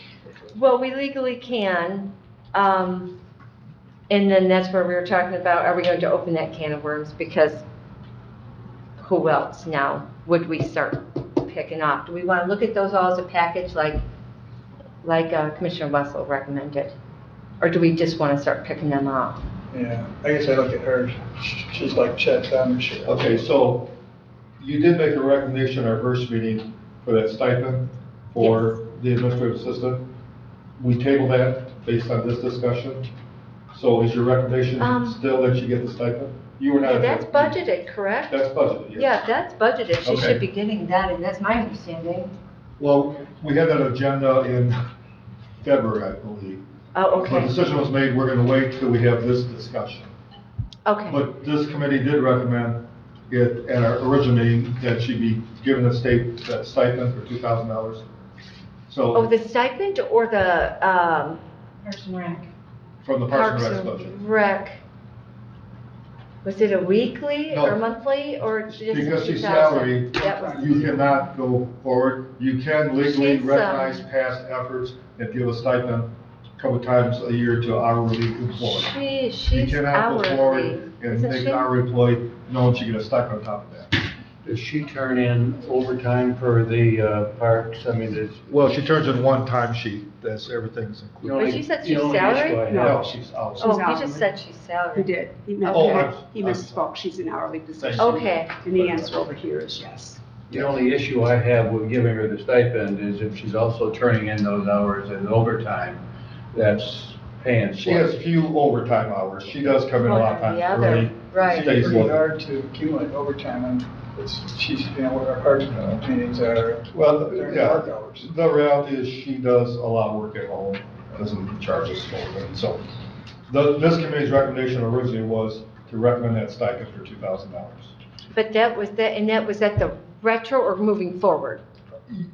well, we legally can, um, and then that's where we were talking about, are we going to open that can of worms? Because who else now would we start picking off? Do we want to look at those all as a package like, like uh, Commissioner Wessell recommended? Or do we just want to start picking them off? Yeah, I guess I look at her, sh- she's like Chet Undersheriff. Okay, so you did make a recommendation at our first meeting for that stipend for the administrative assistant. We table that based on this discussion. So is your recommendation Um, still that she get the stipend? You were not. That's budgeted, correct? That's budgeted, yes. Yeah, that's budgeted, she Okay. should be getting that, and that's my understanding. Well, we had that agenda in February, I believe. Oh, okay. The okay, decision was made, we're gonna wait till we have this discussion. okay, But this committee did recommend it at our original meeting that she be given the state that stipend for two thousand dollars. So. oh, the stipend or the, um, Parks and Rec. From the Parks Parks and Rec budget. Rec? Was it a weekly No. or monthly, or just Because she's 2,000? salary, That was- you cannot go forward. You can legally She's, um, recognize past efforts and give a stipend a couple times a year to hourly employees. She, You she's cannot go forward hourly. and Isn't make she? an hourly employee, knowing she get a stipend on top of that. Does she turn in overtime for the uh, parks? I mean, is. Well, she turns in one time sheet, that's, everything's the included. But she said she's only salary? issue I have- No, she's out. Oh, he hourly. just said she's He salary. did. He Oh, meant, I'm- he misspoke. She's an hourly position. Okay, And the answer over here is yes. The only issue I have with giving her the stipend is if she's also turning in those hours as overtime, that's paying She has few overtime hours, she does come in a One lot or of times the other, early. right. Stays Pretty late. hard to accumulate overtime and it's, she's, you know, what our part uh, meetings are Well, during yeah. work hours. The reality is she does a lot of work at home, doesn't charge us for it, so. The, this committee's recommendation originally was to recommend that stipend for two thousand dollars. but that was that, and that was at the retro or moving forward?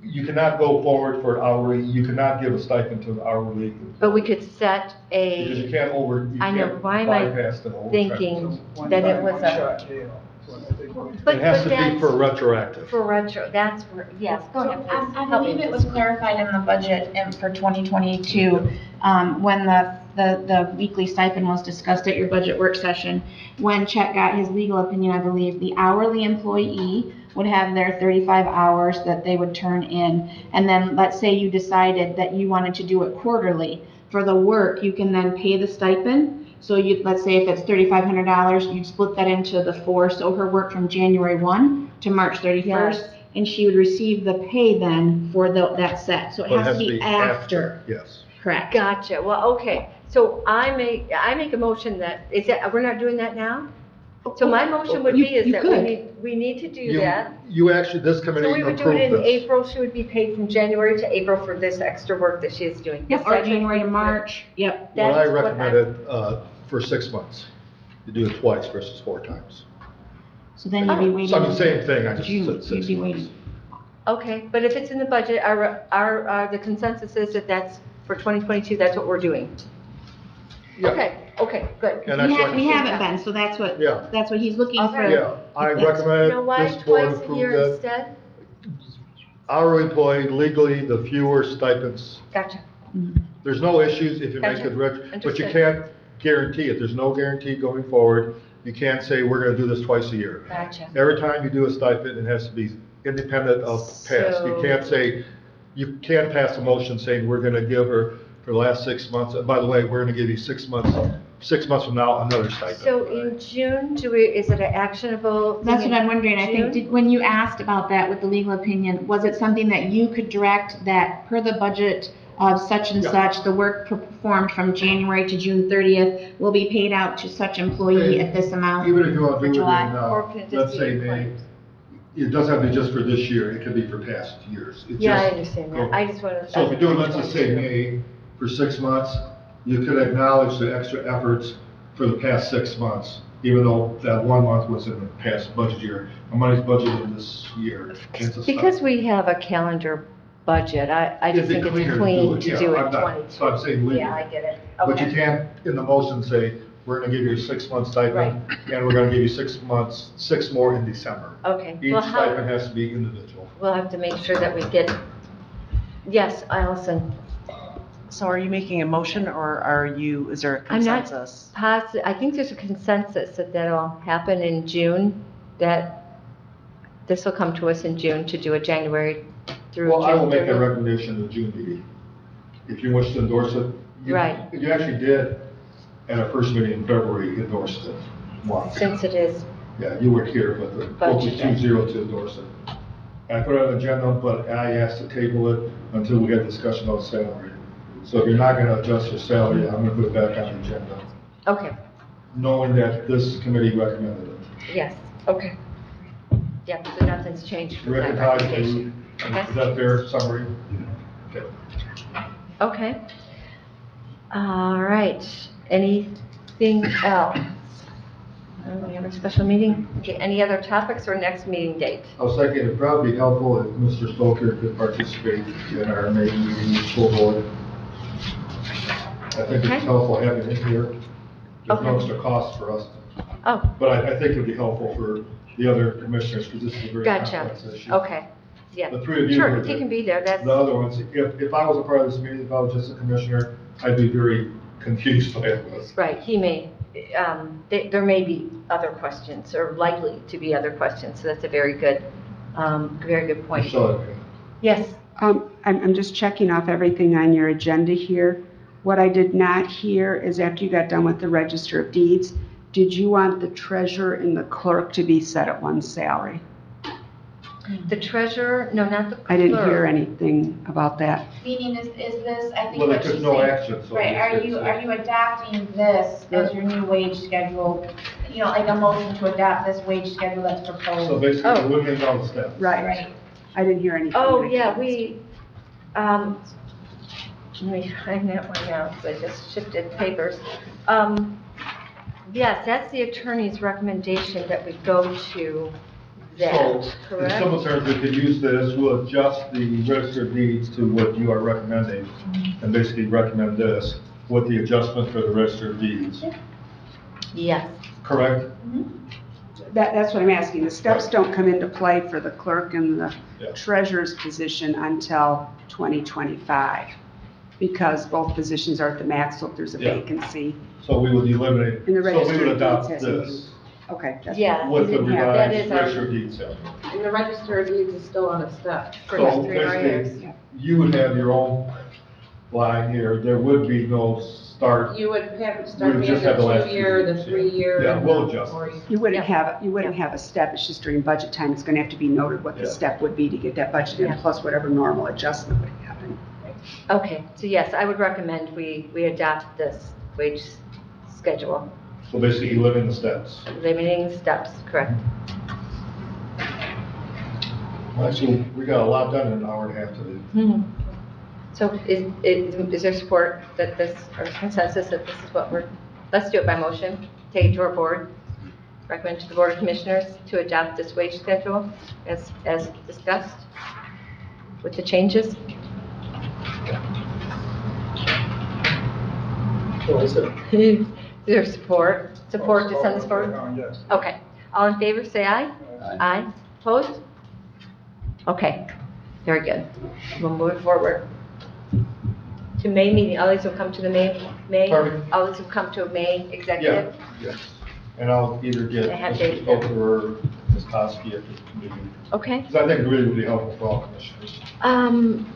You cannot go forward for an hourly, you cannot give a stipend to an hourly. But we could set Because you a, can't over, you I know, can't why am I bypass the overtime. thinking One that it time, was one a, shot deal. Is what I think we- But- It has but to be that's- for retroactive. for retro, that's where, yes, go ahead, I please. I Help me believe it was clarified in the budget and for 2022, um, when the, the, the weekly stipend was discussed at your budget work session. When Chet got his legal opinion, I believe, the hourly employee would have their 35 hours that they would turn in. And then, let's say you decided that you wanted to do it quarterly. For the work, you can then pay the stipend. So you, let's say if it's $3,500, you'd split that into the four, so her work from January 1 to March 31st Yes. and she would receive the pay then for the, that set. So it But has to be after, Yes. correct? Gotcha, well, okay, so I make, I make a motion that, is that, we're not doing that now? So my motion would You- be is you that we could. need, we need to do You- that. You actually, this So committee we would do it approved in this. April, she would be paid from January to April for this extra work that she is doing. Yep, Is or that- January to March, yep. What I That's what I- recommended, uh, for six months. You do it twice versus four times. So then you'd be waiting. So I'm the same thing, I just June, said you'd six be months. waiting. Okay, but if it's in the budget, our, our, uh, the consensus is that that's, for 2022, that's what we're doing. Yeah. Okay, okay, good. And We that's have, what- we haven't been, so that's what, Yeah. that's what he's looking for. Yeah, I recommend You why, this board twice a approve year that. instead? Our employee legally, the fewer stipends. Gotcha, mm-hmm. There's no issues if you make Gotcha. it rich, but you Understood. can't guarantee it. There's no guarantee going forward. You can't say, we're gonna do this twice a year. gotcha. Every time you do a stipend, it has to be independent of past. You So- can't say, you can't pass a motion saying, we're gonna give her for the last six months, and by the way, we're gonna give you six months, six months from now, another stipend. So in June, do we, is it an actionable? thing That's in what I'm wondering, I June? think, did, when you asked about that with the legal opinion, was it something that you could direct that per the budget of such and Yeah. such, the work performed from January to June thirtieth will be paid out to such employee at this amount? Even if you want for to do it in, July? Or uh, can it let's be say May, claims? it doesn't have to be just for this year, it could be for past years. It Yeah, I just- understand go- that, I just want to. So if you're doing, let's just say May for six months, you could acknowledge the extra efforts for the past six months, even though that one month was in the past budget year. The money's budgeted this year. It's a Because we have a calendar budget, I, I just It'd be think it's cleaner clean to yeah, do it I'm not- twenty-two. So I'm saying legally. Yeah, I get it, But you okay. can't, in the motion, say, we're gonna give you a six-month stipend, and we're gonna give you six months, six more in December. Okay, Each well, how, stipend has to be individual. we'll have to make sure that we get, yes, Allison, So are you making a motion or are you, is there a I'm not- consensus? positive, I think there's a consensus that that'll happen in June, that this will come to us in June to do a January through June Well, I will make that 30th. recommendation in the June meeting. If you wish to endorse it. you- Right. You actually did, at our first meeting in February, endorse it once. Since it is, Yeah, you weren't here, but the vote was Budget. two zero to endorse it. I put it on the agenda, but I asked to table it until we get discussion on salary. So if you're not gonna adjust your salary, I'm gonna put it back on the agenda, okay, knowing that this committee recommended it. yes, okay. Yeah, so nothing's changed from that Rick and Todd, recommendation. is that their summary? Okay. Okay. All right, anything else? Uh, We have a special meeting, okay, any other topics or next meeting date? I was thinking it'd probably be helpful if Mr. Stoker could participate in our May meeting with school board. I think Okay. it's helpful having him here. There's no Okay. extra cost for us, Oh, but I, I think it'd be helpful for the other commissioners, because this is a very gotcha, complex issue. okay, yeah. The three of you. Sure, were he the- can be there, that's, The other ones, if, if I was a part of this meeting, if I was just a commissioner, I'd be very confused by this. right, he may, um, th- there may be other questions, or likely to be other questions, so that's a very good, um, very good point. So, Yes, Um, I'm, I'm just checking off everything on your agenda here. What I did not hear is after you got done with the Register of Deeds, did you want the treasurer and the clerk to be set at one salary? the treasurer, no, not the clerk. I didn't hear anything about that. Meaning is, is this, I think Well, what there's she's no saying. action, so. Right, are you, it's- are you adopting this as your new wage schedule? You know, like a motion to adopt this wage schedule that's proposed. So proposed? basically, Oh. we're moving down the steps. Right. Right. I didn't hear anything. Oh, yeah, we, um, let me find that one now, because I just shifted papers. Um, yes, that's the attorney's recommendation that we go to that, So, in correct? simple terms, we could use this, we'll adjust the register of deeds to what you are recommending, and basically recommend this with the adjustment for the register of deeds, Yes, correct? That, that's what I'm asking. The steps don't come into play for the clerk and the Yeah. treasurer's position until 2025, because both positions are at the max, so if there's a Yeah. vacancy. So we would eliminate, In the so we register would of adopt deeds hasn't this Okay. that's- yeah. with the didn't that revised is our- register of deeds. And the register of deeds is still on its step For So those three basically, you would have your own line here, there would be no start. You would have to We start would me just the have the last two two-year, the years, yeah. three-year. Yeah, and we'll the adjust four- this. You wouldn't have, you wouldn't have a step, it's just during budget time, it's gonna have to be noted what the Yeah. step would be to get that budget in, Yeah. plus whatever normal adjustment would happen. Okay, so yes, I would recommend we, we adopt this wage schedule, So basically, eliminate the steps. limiting steps, correct? Actually, we got a lot done in an hour and a half today. Mhm. So is, is is there support that this, or consensus that this is what we're, let's do it by motion, take it to our board, recommend to the Board of Commissioners to adopt this wage schedule as, as discussed with the changes? Is there support, support to send this forward? Yes. Okay, all in favor, say aye. Aye. Aye. Opposed? Okay, very good. We'll move it forward. To May meeting, all these will come to the May, May, Pardon? all these will come to a May Yeah, executive? yes. And I'll either get I have Mr. Dave. Stoker or Ms. Kosky at the meeting. Okay. Because I think it really would be helpful for all commissioners. Um,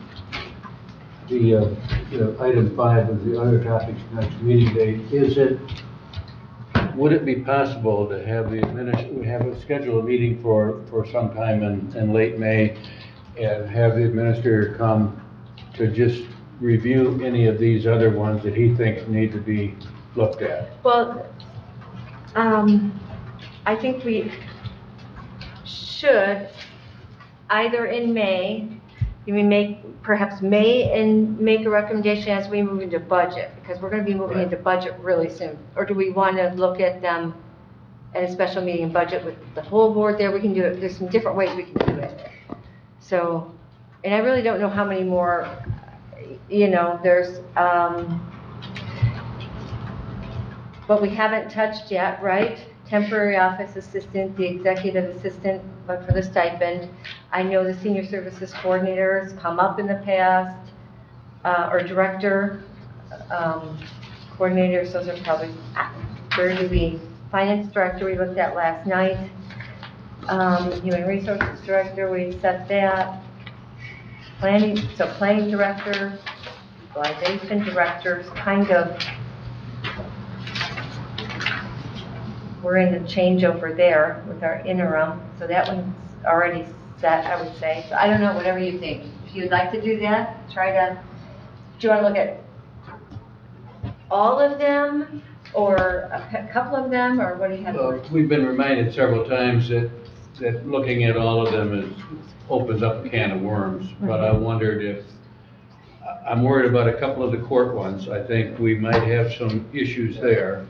The, uh, item five of the other topics next meeting date, is it, would it be possible to have the adminis, we have a scheduled meeting for, for some time in, in late May, and have the administrator come to just review any of these other ones that he thinks need to be looked at? well, um, I think we should, either in May, you may make, perhaps May and make a recommendation as we move into budget, because we're gonna be moving Right. into budget really soon. Or do we wanna look at them at a special meeting budget with the whole board there? We can do it, there's some different ways we can do it. So, and I really don't know how many more, you know, there's, um, but we haven't touched yet, right? Temporary office assistant, the executive assistant, but for the stipend. I know the senior services coordinator has come up in the past, uh, or director, um, coordinators, those are probably, where do we, finance director, we looked at last night. Um, human resources director, we set that. Planning, so planning director, equalization directors, kind of we're in the changeover there with our interim, so that one's already set, I would say. So I don't know, whatever you think. If you'd like to do that, try to, do you want to look at all of them, or a couple of them, or what do you have? Well, We've been reminded several times that, that looking at all of them is, opens up a can of worms. But I wondered if, I- I'm worried about a couple of the court ones. I think we might have some issues there.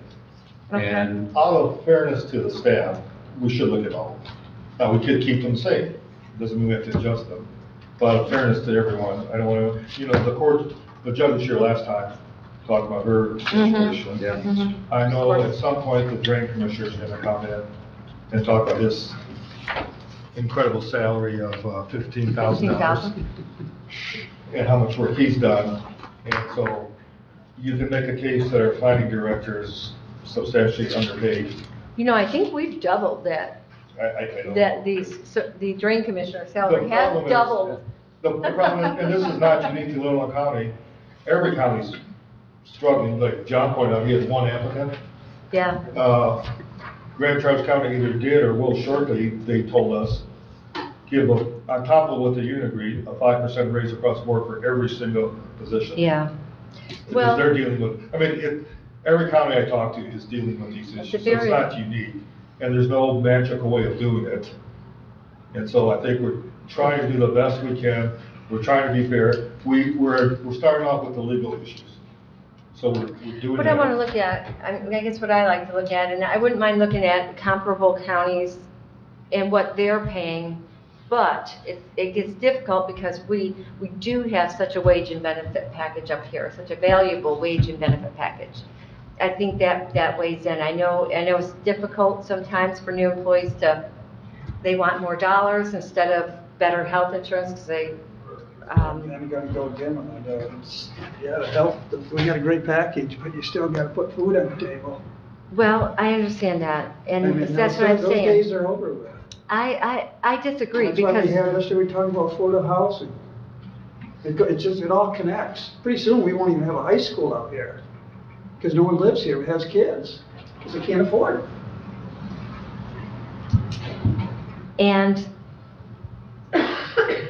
Okay. And Out of fairness to the staff, we should look at all. of them. Now, we could keep them safe, doesn't mean we have to adjust them. But out fairness to everyone, I don't want to, you know, the court, the judge was here last time, talked about her situation. Yeah. Mhm. I know at some point the drain commissioner is going to come in and talk about his incredible salary of uh, fifteen thousand dollars. 15,000? And how much work he's done. And so you can make a case that our planning directors substantially underpaid. You know, I think we've doubled that, I, I, I don't know. that these, so the drain commissioner The salary has problem is- doubled. The the problem, is- and this is not unique to Little Rock County, every county's struggling, like John pointed out, he has one applicant. Yeah, Uh, Grand Traverse County either did or will shortly, they told us, give a, on top of what the union agreed, a five percent raise across the board for every single position. yeah. Because Well- they're dealing with, I mean, it, every county I talk to is dealing with these issues, so it's very- not unique. And there's no magical way of doing it. And so I think we're trying to do the best we can, we're trying to be fair. We, we're, we're starting off with the legal issues. So we're, we're doing What I that. want to look at, I I guess what I like to look at, and I wouldn't mind looking at comparable counties and what they're paying, but it, it gets difficult because we, we do have such a wage and benefit package up here, such a valuable wage and benefit package. I think that, that weighs in. I know, I know it's difficult sometimes for new employees to, they want more dollars instead of better health insurance because they, um, I'm gonna go again on that, uh, it's, yeah, the health, we got a great package, but you still gotta put food on the table. well, I understand that, I mean, and that's what I'm Those saying. days are over with. I, I, I disagree That's why we because, have, yesterday we talked about affordable housing. It, go- it just, it all connects. Pretty soon, we won't even have a high school out here, because no one lives here, who has kids, because they can't afford it. and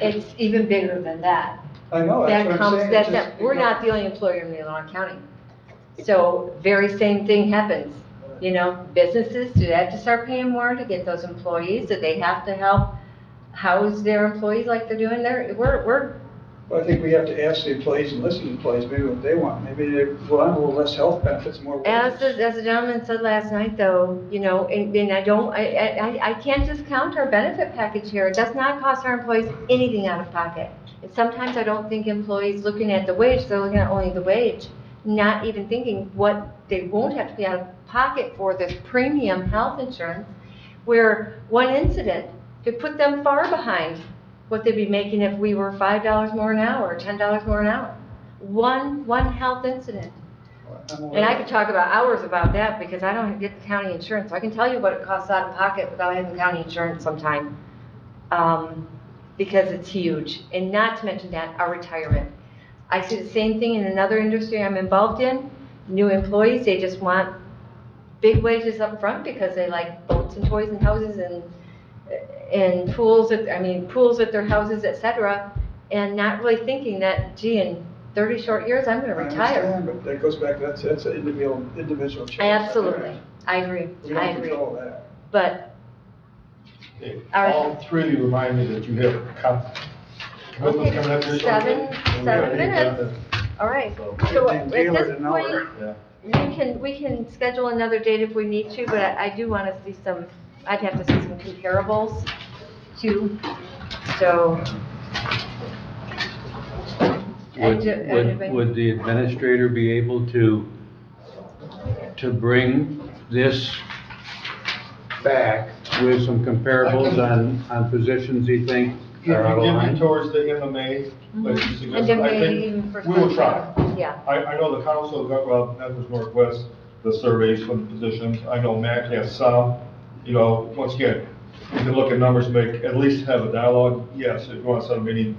it's even bigger than that. I know, that's That what I'm comes, saying. that's, that- we're not the only employer in Leelanau County. So very same thing happens, you know, businesses, do they have to start paying more to get those employees? Do they have to help house their employees like they're doing there? We're, we're, Well, I think we have to ask the employees and listen to the employees, maybe what they want. Maybe they want a little less health benefits, more. as, the- as the gentleman said last night though, you know, and, and I don't, I, I, I- can't discount our benefit package here. It does not cost our employees anything out of pocket. And sometimes I don't think employees looking at the wage, they're looking at only the wage, not even thinking what they won't have to pay out of pocket for this premium health insurance, where one incident could put them far behind what they'd be making if we were five dollars more an hour, or ten dollars more an hour. One, one health incident. And I could talk about hours about that because I don't get the county insurance. So I can tell you what it costs out of pocket without having county insurance sometime. Um, because it's huge. And not to mention that, our retirement. I see the same thing in another industry I'm involved in. New employees, they just want big wages up front because they like boats and toys and houses and, and pools at, I mean, pools at their houses, et cetera. And not really thinking that, gee, in thirty short years, I'm gonna I retire. understand, But that goes back, that's, that's an individual, individual choice. Absolutely, I agree, We I don't agree. control that. But, Okay, Our- All three of you remind me that you have com- commitment Okay, coming up here. seven- shortly. seven minutes. all right. So at Taylor this an point, hour. Yeah. we can, we can schedule another date if we need to, but I I do want to see some, I'd have to see some comparables too. So. Would, And do- would, would the administrator be able to, to bring this back with some comparables on, on positions you think If you are out of give me line? towards the end of May, like you. And suggested, then I maybe even think first. we will try. Yeah, I, I know the council, got well, Networks Northwest, the surveys for the positions, I know Mac has some, you know, once again, you can look at numbers, make, at least have a dialogue, yes, if you want to set a meeting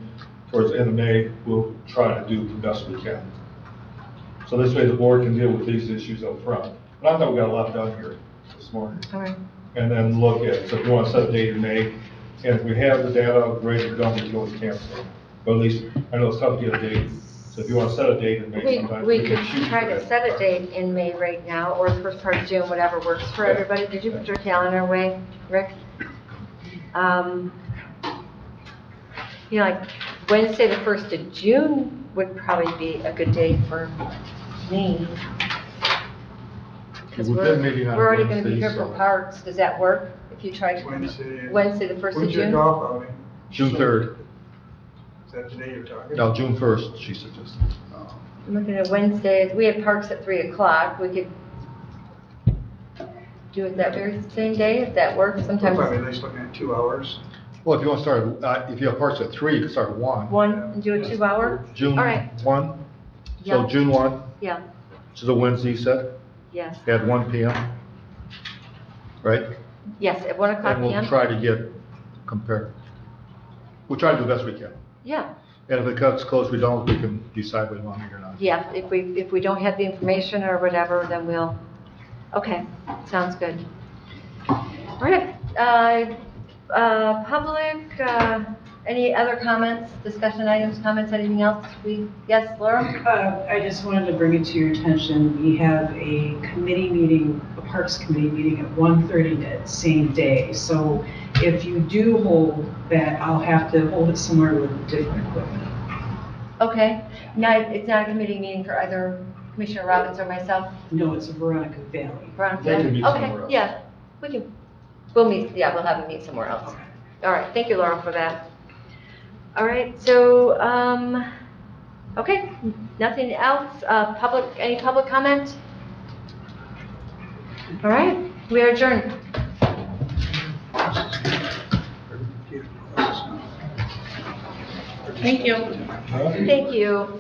towards the end of May, we'll try to do the best we can. So this way the board can deal with these issues up front. And I thought we got a lot done here this morning. all right. And then look at, so if you want to set a date in May, and if we have the data ready to go, we can always cancel. it. But at least, I know it's tough to get a date, so if you want to set a date in May We, sometime. we can could shoot try for to that. set a date in May right now, or the first part of June, whatever works for everybody. Did you put your calendar away, Rick? Um, you know, like Wednesday, the first of June would probably be a good day for me. Because We've we're, meeting on we're already gonna be Wednesdays, here for so- parks. Does that work? If you try to, Wednesday. Wednesday, the first of When's your June? golf outing? June third, Is that today you're talking? no, June first, she suggested. I'm looking at Wednesdays, we have parks at three o'clock, we could do it that very same day, if that works, We're sometimes Probably at least looking at two hours. Well, if you want to start, uh, if you have parks at three, you can start at one. one, and do a two hour? June All right. one, Yeah. so June one, Yeah, which is a Wednesday, you said? Yes, at 1 PM, right? yes, at 1 o'clock And we'll PM? try to get, compare. We'll try to do the best we can. Yeah, And if it cuts close, we don't, we can decide we want it or not. yeah, if we, if we don't have the information or whatever, then we'll, okay, sounds good. All right, uh, uh, public, uh, any other comments, discussion items, comments, anything else? We, yes, Laura? Uh, I just wanted to bring it to your attention, we have a committee meeting, a Parks Committee meeting at 1:30 that same day. So if you do hold that, I'll have to hold it somewhere with different equipment. Okay, now, it's not a committee meeting for either Commissioner Robbins or myself? No, it's Veronica Valley. Veronica? They can meet Okay, somewhere else. yeah, we can, we'll meet, yeah, we'll have a meet somewhere else. All right, thank you, Laura, for that. All right, so, um, okay, nothing else, uh, public, any public comment? All right, we are adjourned. Thank you. Thank you.